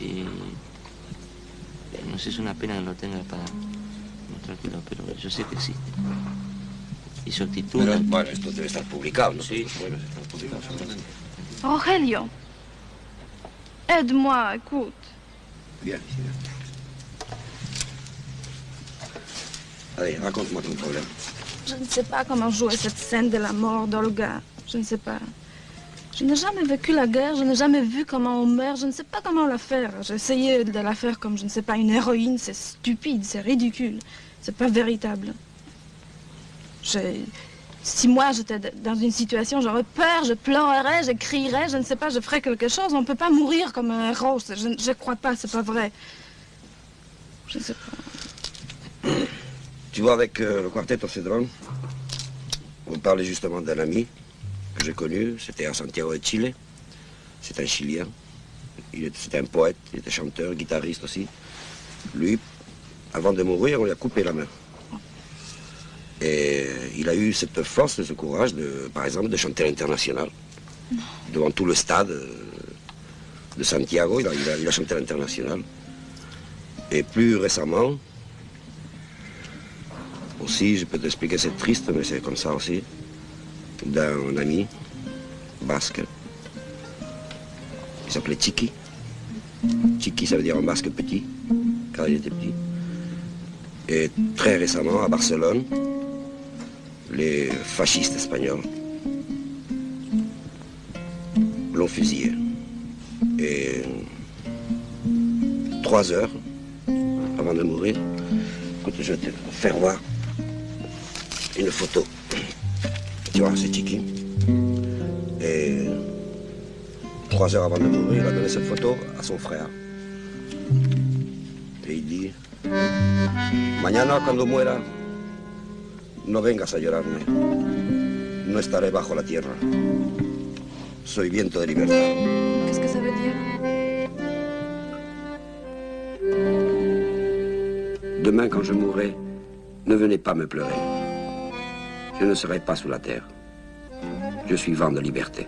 Y eh, no sé, es una pena que lo tenga para mostrártelo, pero yo sé que existe. Y su actitud... Pero, bueno, esto debe estar publicado, ¿no? Sí. Bueno, está publicado seguramente. Rogelio, aide-moi, écoute. Bien. Allez, raconte-moi ton problème. Je ne sais pas comment jouer cette scène de la mort d'Olga. Je ne sais pas. Je n'ai jamais vécu la guerre, je n'ai jamais vu comment on meurt, je ne sais pas comment la faire. J'ai essayé de la faire comme, je ne sais pas, une héroïne, c'est stupide, c'est ridicule, c'est pas véritable. Si moi j'étais dans une situation, j'aurais peur, je pleurerais, je crierais, je ne sais pas, je ferais quelque chose. On ne peut pas mourir comme un héros, je ne crois pas, c'est pas vrai. Je ne sais pas. Tu vois, avec euh, le quartet Orcedron, on parlait justement d'un ami que j'ai connu, c'était à Santiago de Chile. C'est un Chilien. Il était- C'était un poète, il était chanteur, guitariste aussi. Lui, avant de mourir, on lui a coupé la main. Et il a eu cette force, ce courage, par exemple, de chanter l'international. Devant tout le stade euh, de Santiago, il a, il chanté l'international. Et plus récemment, aussi, je peux t'expliquer, c'est triste, mais c'est comme ça aussi, d'un ami basque. Il s'appelait Chiki. Chiki, ça veut dire en basque petit, car il était petit. Et très récemment, à Barcelone, les fascistes espagnols l'ont fusillé. Et trois heures avant de mourir, écoute, je vais te faire voir une photo. Tu vois, c'est Chiki. Et trois heures avant de mourir, il a donné cette photo à son frère. Et il dit, mañana cuando muera, no vengas a llorarme. No estaré bajo la tierra. Soy viento de libertad. Qu'est-ce que ça veut dire Demain, quand je mourrai, ne venez pas me pleurer. Je ne serai pas sous la terre. Je suis vent de liberté.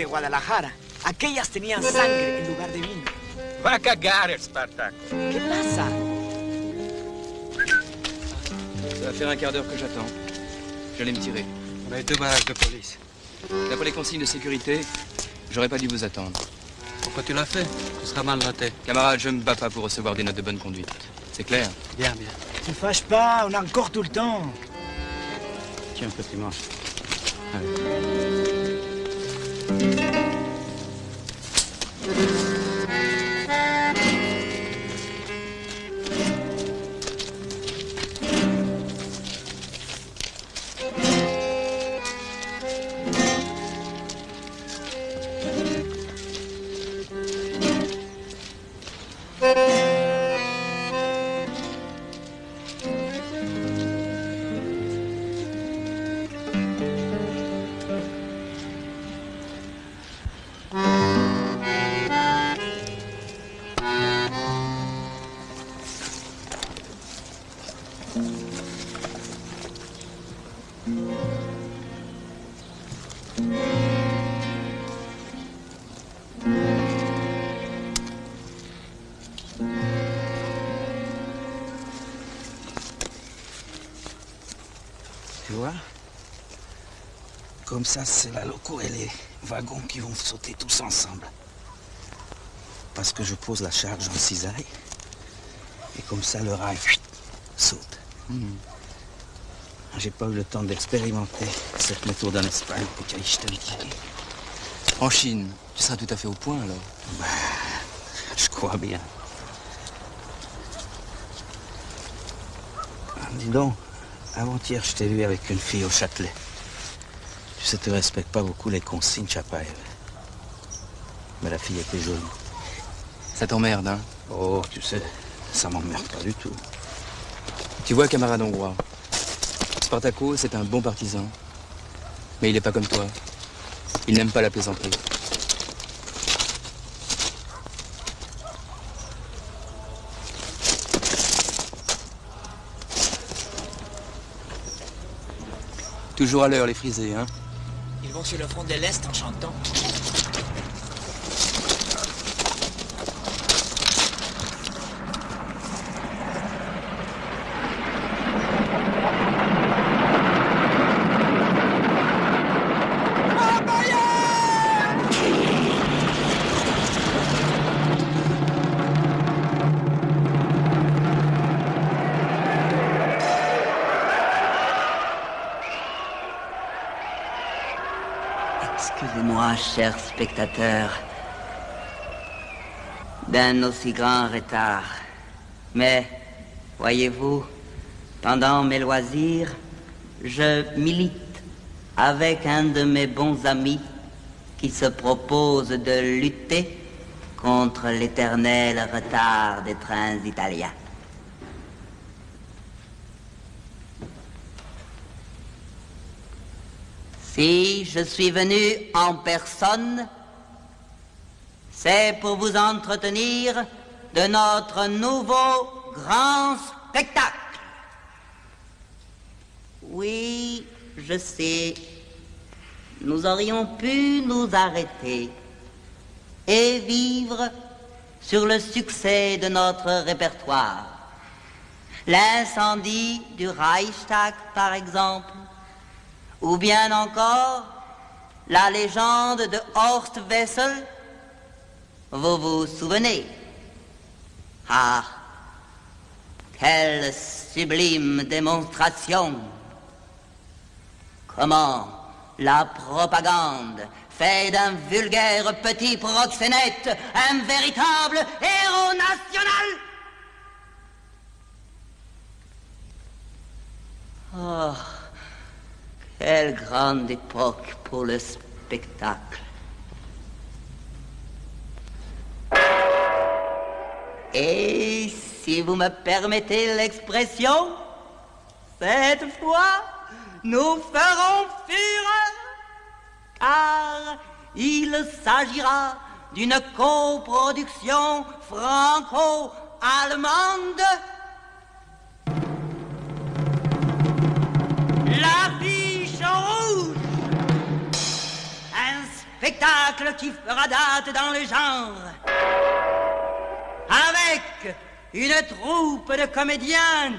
De Guadalajara. Aquellas tenían sangre en lugar de vino. Va a cagar, Spartaco. ¿Qué pasa? Ça va faire un quart d'heure que j'attends. J'allais me tirer. On avait deux barrages de police. D'après les consignes de sécurité, j'aurais pas dû vous attendre. Pourquoi tu l'as fait? Tu seras mal noté. Camarade, je me bats pas pour recevoir des notes de bonne conduite. C'est clair? Bien, bien. Ne fâche pas, on a encore tout le temps. Tiens, petit manche. Tu Comme ça, c'est la loco et les wagons qui vont sauter tous ensemble. Parce que je pose la charge en cisaille. Et comme ça, le rail saute. J'ai pas eu le temps d'expérimenter cette méthode en Espagne, Picaïchtaviki. En Chine, tu seras tout à fait au point alors. Bah, je crois bien. Ah, dis donc, avant-hier, je t'ai vu avec une fille au Châtelet. Sais, tu respectes pas beaucoup les consignes, Chapaev. Mais la fille était jolie. Ça t'emmerde, hein? Oh, tu sais, ça m'emmerde pas du tout. Tu vois, camarade hongrois, Spartaco, c'est un bon partisan. Mais il n'est pas comme toi. Il n'aime pas la plaisanterie. Toujours à l'heure, les frisés, hein? Sur le front de l'Est en chantant. Excusez-moi, chers spectateurs, d'un aussi grand retard. Mais, voyez-vous, pendant mes loisirs, je milite avec un de mes bons amis qui se propose de lutter contre l'éternel retard des trains italiens. Si je suis venu en personne, c'est pour vous entretenir de notre nouveau grand spectacle. Oui, je sais, nous aurions pu nous arrêter et vivre sur le succès de notre répertoire. L'incendie du Reichstag, par exemple, ou bien encore la légende de Horst Wessel. Vous vous souvenez? Ah, quelle sublime démonstration! Comment la propagande fait d'un vulgaire petit proxénète un véritable héros national! Oh, quelle grande époque pour le spectacle. Et si vous me permettez l'expression, cette fois, nous ferons fureur, car il s'agira d'une coproduction franco-allemande. Spectacle qui fera date dans le genre, avec une troupe de comédiens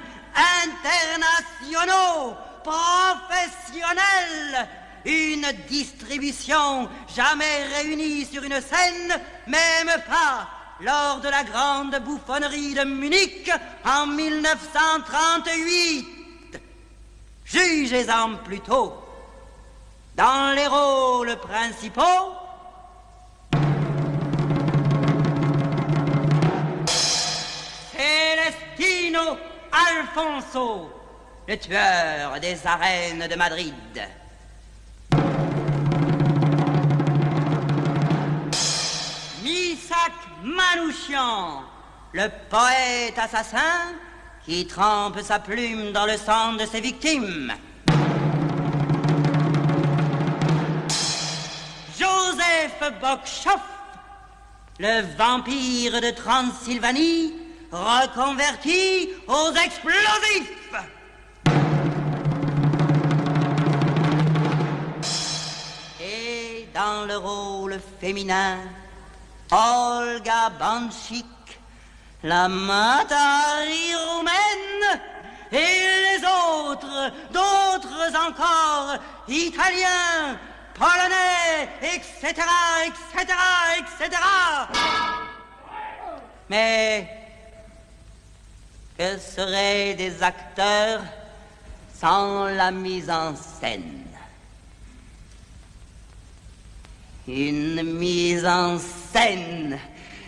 internationaux, professionnels, une distribution jamais réunie sur une scène, même pas lors de la grande bouffonnerie de Munich en 1938. Jugez-en plutôt. Dans les rôles principaux, Celestino Alfonso, le tueur des arènes de Madrid. Misak Manouchian, le poète assassin qui trempe sa plume dans le sang de ses victimes. Joseph Bokshoff, le vampire de Transylvanie, reconverti aux explosifs. Et dans le rôle féminin, Olga Banchik, la Matari roumaine, et les autres, d'autres encore, italiens, polonais, etc., etc., etc. Mais que seraient des acteurs sans la mise en scène? Une mise en scène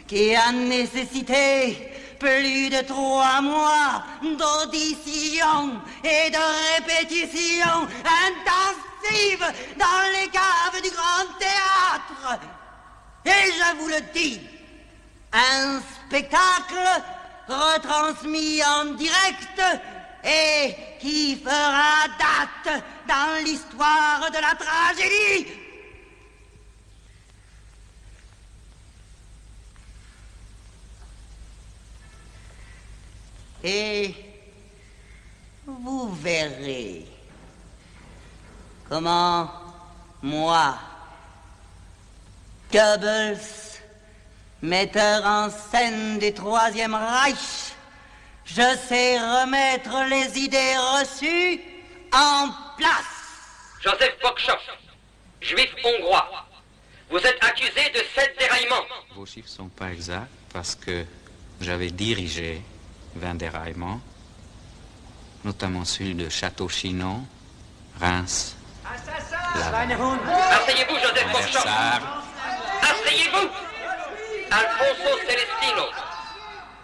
qui a nécessité plus de trois mois d'audition et de répétition dans les caves du Grand Théâtre. Et je vous le dis, un spectacle retransmis en direct et qui fera date dans l'histoire de la tragédie. Et vous verrez comment? Moi, Goebbels, metteur en scène du Troisième Reich, je sais remettre les idées reçues en place. Joseph Bokchov, juif hongrois, vous êtes accusé de sept déraillements. Vos chiffres sont pas exacts parce que j'avais dirigé 20 déraillements, notamment celui de Château-Chinon, Reims. Asseyez-vous, Joseph Bokchov. Asseyez-vous. Alfonso Celestino,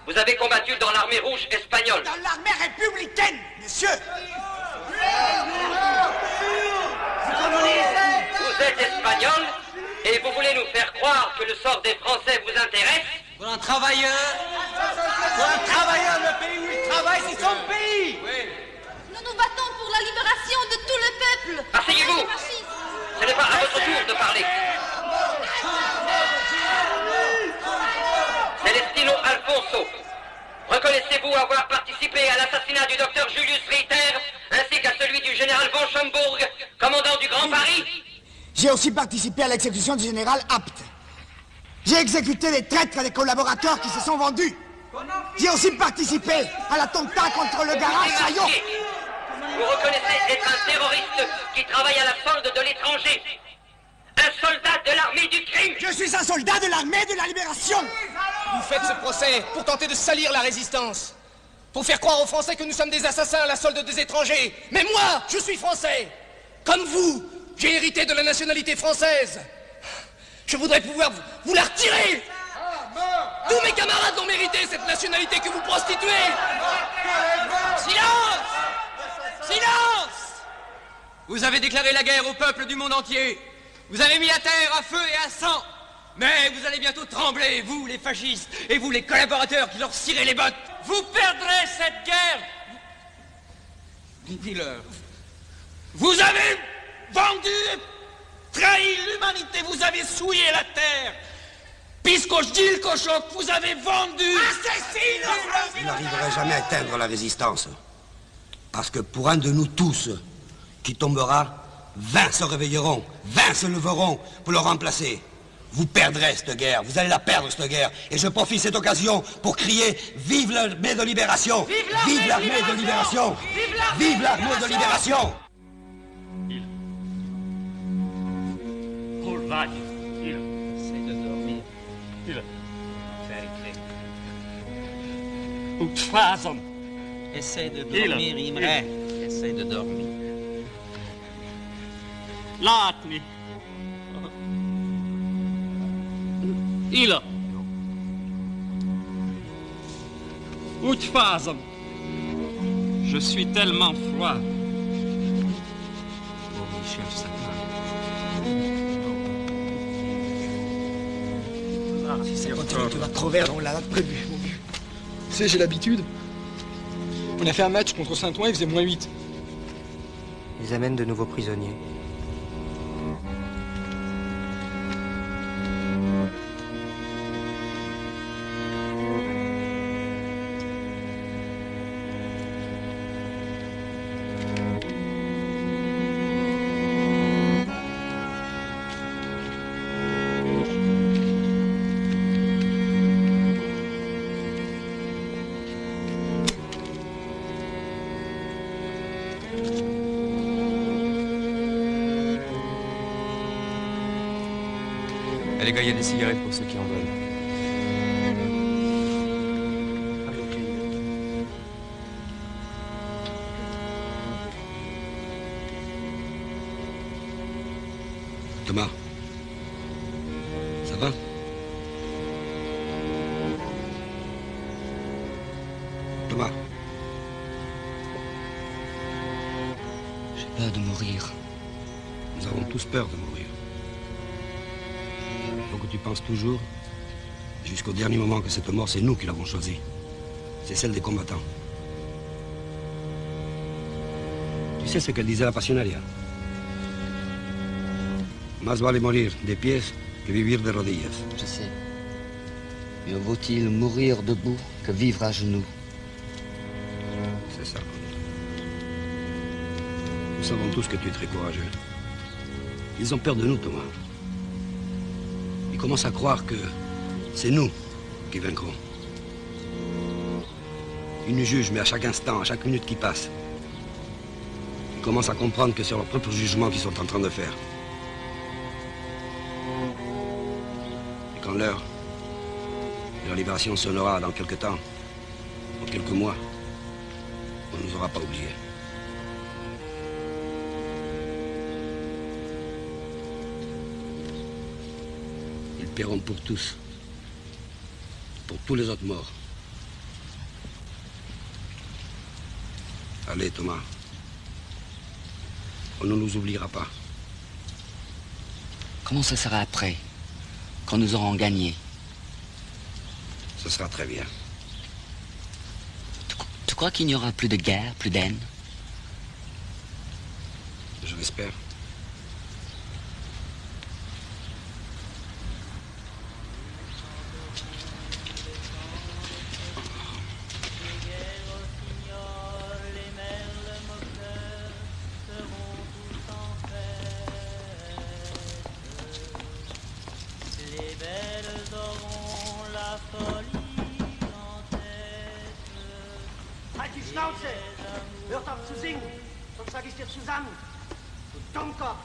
vous avez combattu dans l'armée rouge espagnole. Dans l'armée républicaine, monsieur. Vous êtes espagnol et vous voulez nous faire croire que le sort des Français vous intéresse. Pour un travailleur, Pour un travailleur, le pays où il travaille, c'est son pays. Nous nous battons la libération de tout le peuple. Asseyez-vous. Ce n'est pas à votre tour de parler. Celestino Alfonso, reconnaissez-vous avoir participé à l'assassinat du docteur Julius Ritter ainsi qu'à celui du général von Schomburg, commandant du Grand Paris? J'ai aussi participé à l'exécution du général Apt. J'ai exécuté les traîtres et les collaborateurs qui se sont vendus. J'ai aussi participé à l'attentat contre le garage Chaillot. Vous reconnaissez être un terroriste qui travaille à la solde de l'étranger. Un soldat de l'armée du crime. Je suis un soldat de l'armée de la libération. Vous faites ce procès pour tenter de salir la résistance. Pour faire croire aux Français que nous sommes des assassins à la solde des étrangers. Mais moi, je suis français. Comme vous, j'ai hérité de la nationalité française. Je voudrais pouvoir vous, vous la retirer. Tous mes camarades l'ont mérité, cette nationalité que vous prostituez. Silence Silence Vous avez déclaré la guerre au peuple du monde entier. Vous avez mis la terre à feu et à sang. Mais vous allez bientôt trembler, vous les fascistes, et vous les collaborateurs qui leur cirez les bottes. Vous perdrez cette guerre. Vous avez vendu, trahi l'humanité, vous avez souillé la terre. Pisco Gilcochoc, vous avez vendu. Vous n'arriverez jamais à atteindre la résistance. Parce que pour un de nous tous qui tombera, 20 se réveilleront, 20 se leveront pour le remplacer. Vous perdrez cette guerre, vous allez la perdre cette guerre. Et je profite de cette occasion pour crier Vive l'armée de libération Vive l'armée de libération Vive l'armée de libération Courage, il. De dormir. Il. Essaye de Il. dormir, Imre. Essaye de dormir. Latni. Il. Utfazon. Je suis tellement froid. Oh, Michel Sapin. Si ça continue, tu vas crever, on l'a prévu. Tu sais, j'ai l'habitude. On a fait un match contre Saint-Ouen, il faisait moins 8. Ils amènent de nouveaux prisonniers. Des cigarettes pour ceux qui en veulent. Que cette mort, c'est nous qui l'avons choisie. C'est celle des combattants. Tu sais ce qu'elle disait la Passionaria? Más vale morir de pies que vivir de rodillas. Je sais. Mieux vaut-il mourir debout que vivre à genoux? C'est ça. Nous savons tous que tu es très courageux. Ils ont peur de nous, Thomas. Ils commencent à croire que c'est nous qui vaincrons. Ils nous jugent, mais à chaque instant, à chaque minute qui passe, ils commencent à comprendre que c'est leur propre jugement qu'ils sont en train de faire. Et quand l'heure de leur libération sonnera dans quelques temps, dans quelques mois, on ne nous aura pas oubliés. Ils paieront pour tous. Tous les autres morts. Allez, Thomas. On ne nous oubliera pas. Comment ce sera après, quand nous aurons gagné? Ce sera très bien. Tu crois qu'il n'y aura plus de guerre, plus d'haine? Je l'espère. Sam, to Tomkop,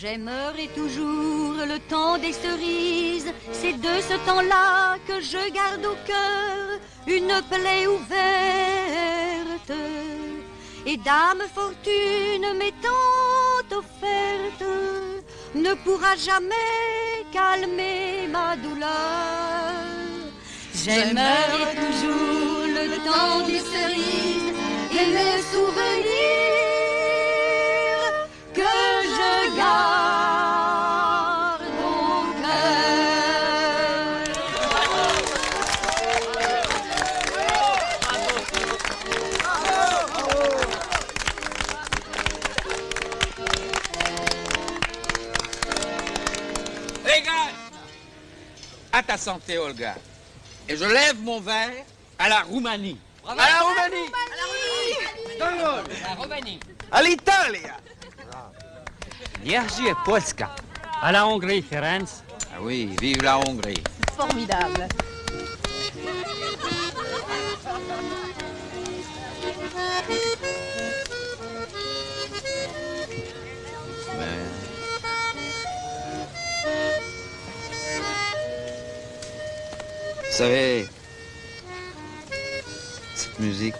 J'aimerai toujours le temps des cerises, c'est de ce temps-là que je garde au cœur une plaie ouverte. Et Dame Fortune m'étant offerte, ne pourra jamais calmer ma douleur. J'aimerai toujours le temps des cerises et les souvenirs à santé, Olga. Et je lève mon verre à la Roumanie. À la Roumanie La Roumanie. À l'Italie est Polska. À la Hongrie, Ferenc. Ah oui, vive la Hongrie. Formidable. Savez, cette musique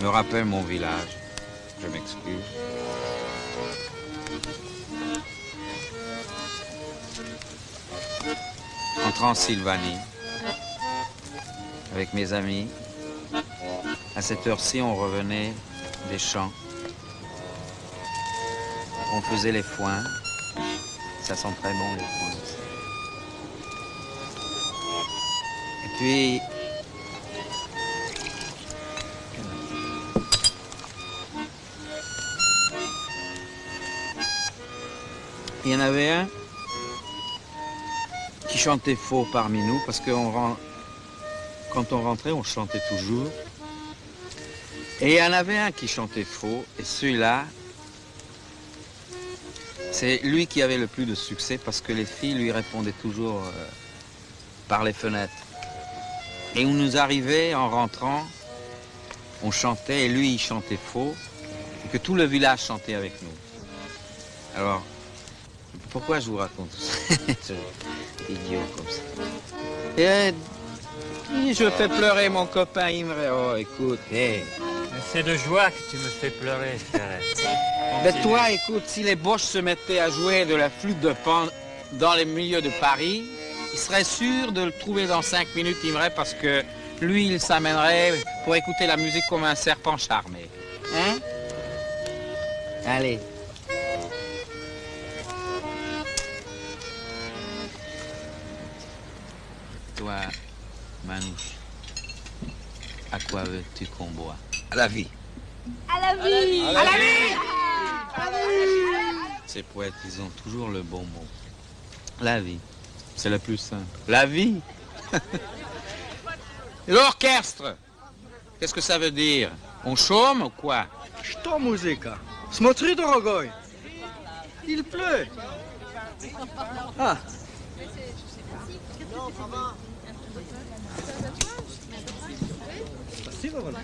me rappelle mon village. Je m'excuse. En Transylvanie, avec mes amis, à cette heure-ci, on revenait des champs. On faisait les foins. Ça sent très bon, les aussi. Et puis, il y en avait un qui chantait faux parmi nous parce que on ren- quand on rentrait, on chantait toujours. Et il y en avait un qui chantait faux, et celui-là, c'est lui qui avait le plus de succès parce que les filles lui répondaient toujours euh, par les fenêtres. Et on nous arrivait en rentrant, on chantait, et lui il chantait faux, et que tout le village chantait avec nous. Alors, pourquoi je vous raconte tout ça idiot comme ça? Et euh, je fais pleurer mon copain, il me oh écoute, hé. C'est de joie que tu me fais pleurer. Mais toi, écoute, si les Boches se mettaient à jouer de la flûte de pan dans les milieux de Paris, il serait sûr de le trouver dans cinq minutes, Imre, parce que lui, il s'amènerait pour écouter la musique comme un serpent charmé. Hein? Allez. Toi, Manouche, à quoi veux-tu qu'on boit À la vie. À la vie À la vie Ces poètes, ils ont toujours le bon mot. La vie, c'est le plus simple. La vie L'orchestre Qu'est-ce que ça veut dire On chôme ou quoi Что музыка? Смотри, дорогой. Il pleut. Ah. Спасибо вам.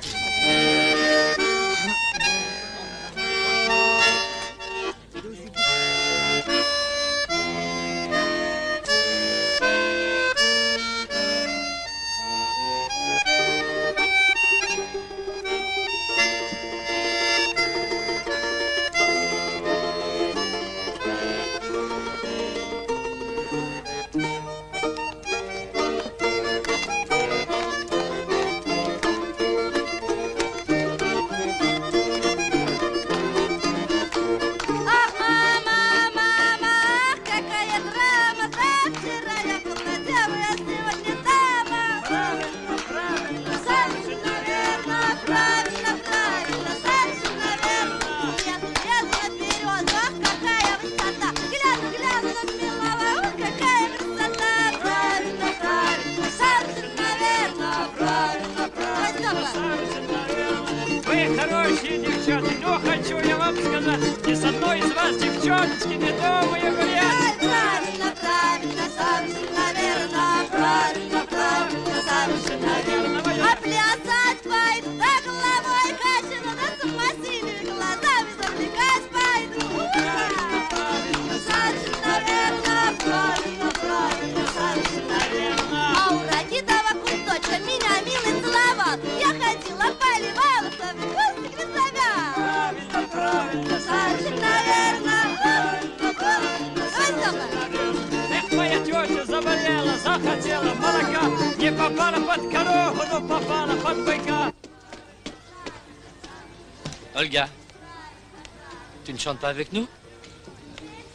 Pas avec nous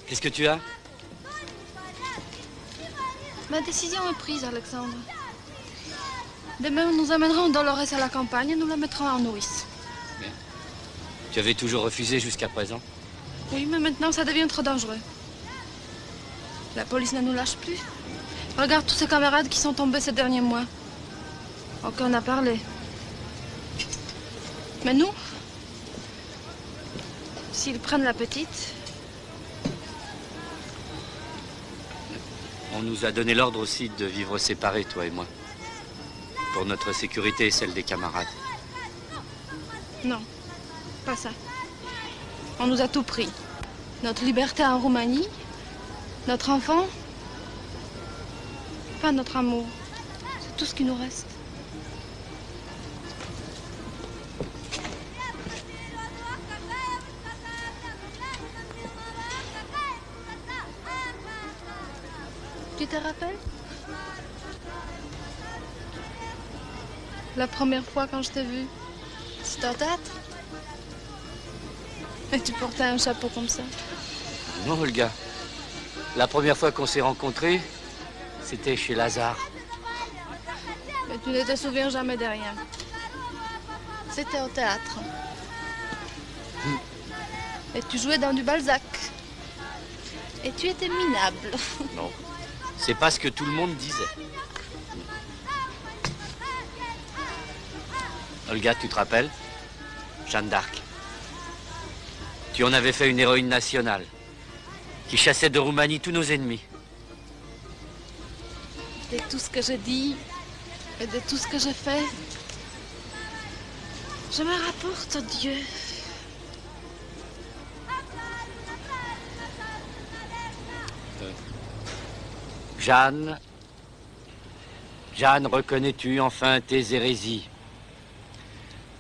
Qu'est-ce que tu as Ma décision est prise, Alexandre. Demain, nous amènerons Dolores à la campagne et nous la mettrons en nourrice. Tu avais toujours refusé jusqu'à présent. Oui, mais maintenant, ça devient trop dangereux. La police ne nous lâche plus. Regarde tous ces camarades qui sont tombés ces derniers mois. Aucun n'a parlé. Mais nous, s'ils prennent la petite, On nous a donné l'ordre aussi de vivre séparés, toi et moi. Pour notre sécurité et celle des camarades. non, pas ça. On nous a tout pris. Notre liberté en Roumanie, notre enfant, pas notre amour. C'est tout ce qui nous reste. La première fois quand je t'ai vue, c'était au théâtre. Et tu portais un chapeau comme ça. Non, Olga. La première fois qu'on s'est rencontrés, c'était chez Lazare. Mais tu ne te souviens jamais de rien. C'était au théâtre. Et tu jouais dans du Balzac. Et tu étais minable. Non. C'est pas ce que tout le monde disait. Olga, tu te rappelles Jeanne d'Arc. Tu en avais fait une héroïne nationale qui chassait de Roumanie tous nos ennemis. De tout ce que je dis et de tout ce que je fais, je me rapporte à Dieu. Jeanne, Jeanne, reconnais-tu enfin tes hérésies?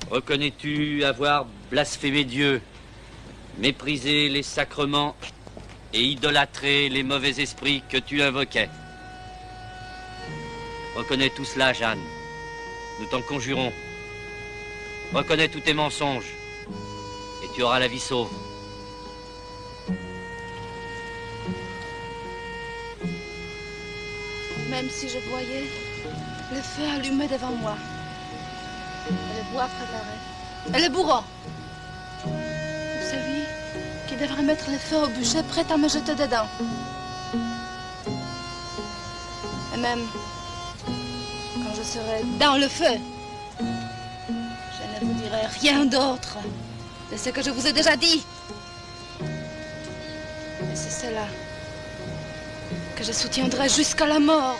Reconnais-tu avoir blasphémé Dieu, méprisé les sacrements et idolâtré les mauvais esprits que tu invoquais? Reconnais tout cela, Jeanne. Nous t'en conjurons. Reconnais tous tes mensonges et tu auras la vie sauve. Même si je voyais le feu allumé devant moi, bois et le bourreau, celui qui devrait mettre le feu au bûcher prêt à me jeter dedans. Et même quand je serai dans le feu, je ne vous dirai rien d'autre de ce que je vous ai déjà dit. Et c'est cela que je soutiendrai jusqu'à la mort.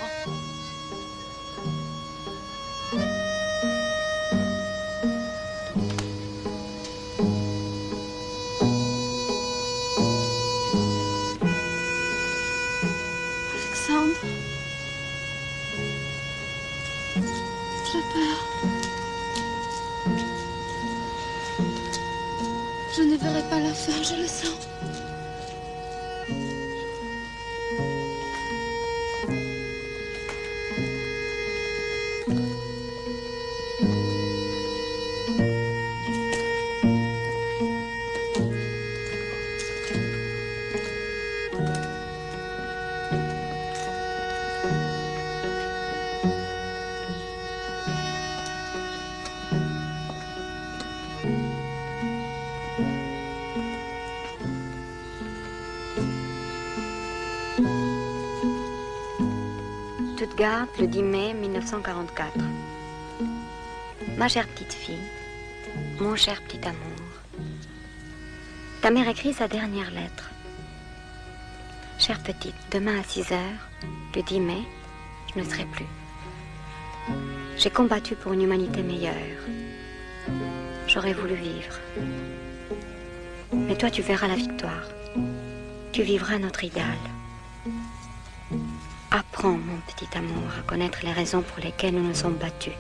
Le 10 mai 1944. Ma chère petite fille, mon cher petit amour, ta mère écrit sa dernière lettre. Chère petite, demain à 6 heures, le 10 mai, je ne serai plus. J'ai combattu pour une humanité meilleure. J'aurais voulu vivre. Mais toi, tu verras la victoire. Tu vivras notre idéal. Apprends, mon petit amour, à connaître les raisons pour lesquelles nous nous sommes battus.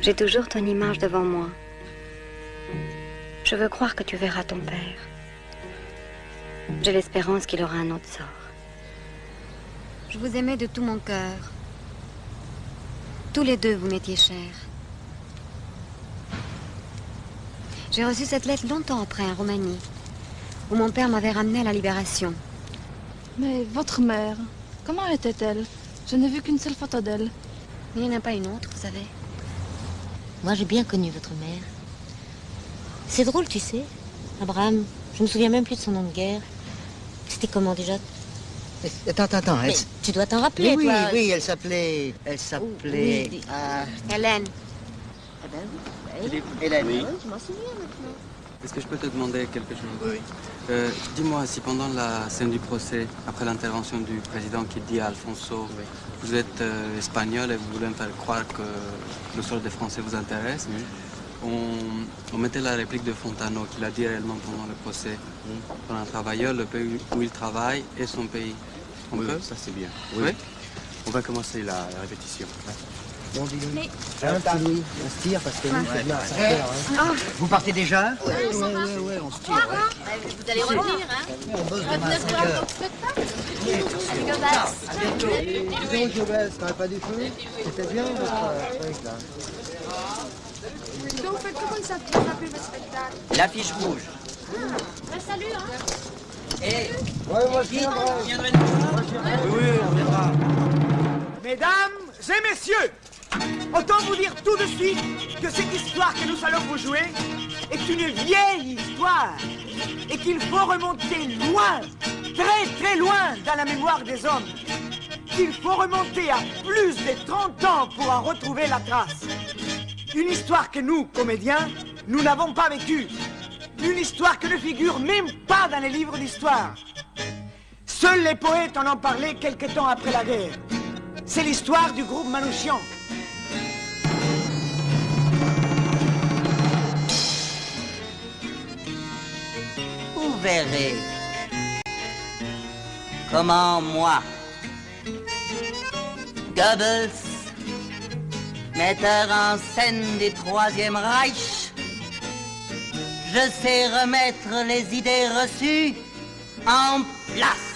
J'ai toujours ton image devant moi. Je veux croire que tu verras ton père. J'ai l'espérance qu'il aura un autre sort. Je vous aimais de tout mon cœur. Tous les deux, vous m'étiez chers. J'ai reçu cette lettre longtemps après, en Roumanie, où mon père m'avait ramené à la libération. Mais votre mère, comment était-elle? Je n'ai vu qu'une seule photo d'elle. Il n'y en a pas une autre, vous savez. Moi, j'ai bien connu votre mère. C'est drôle, tu sais. Abraham, je me souviens même plus de son nom de guerre. C'était comment déjà? Attends, attends, attends. Mais elle s- tu dois t'en rappeler, Mais oui, toi. oui, elle s'appelait. Elle s'appelait. oui. ah, Hélène. Ben oui. Hélène. Hélène. Oui, je m'en souviens maintenant. Est-ce que je peux te demander quelque chose? Oui. Dis-moi si pendant la scène du procès, après l'intervention du président qui dit à Alfonso, vous êtes euh, espagnol et vous voulez me faire croire que le sort des Français vous intéresse, on, on mettait la réplique de Fontano qu'il a dit réellement pendant le procès. Pour un travailleur, le pays où il travaille est son pays. On Oui, peut? ça c'est bien. Oui. On va commencer la, la répétition. Bon, dis donc. Mais- Hein, on se tire parce que nous, c'est bien, ça fait peur, hein. Ah. Vous partez déjà Oui, oui, oui, oui, on se tire. ouais. Vous allez revenir, hein On bosse demain à 5 heures. À bientôt. Dis donc, Jobès, t'aurais pas du feu C'était bien votre euh, truc là. Donc, faites comment ça s'appelle le spectacle L'affiche rouge. Ben, salut, hein Ouais, moi je viendrai. Oui, oui, on viendra. Mesdames et messieurs, autant vous dire tout de suite que cette histoire que nous allons vous jouer est une vieille histoire. et qu'il faut remonter loin, très très loin dans la mémoire des hommes. Qu'il faut remonter à plus de 30 ans pour en retrouver la trace. Une histoire que nous, comédiens, nous n'avons pas vécue. Une histoire que ne figure même pas dans les livres d'histoire. Seuls les poètes en ont parlé quelque temps après la guerre. C'est l'histoire du groupe Manouchian. Comment moi, Goebbels, metteur en scène du Troisième Reich, je sais remettre les idées reçues en place.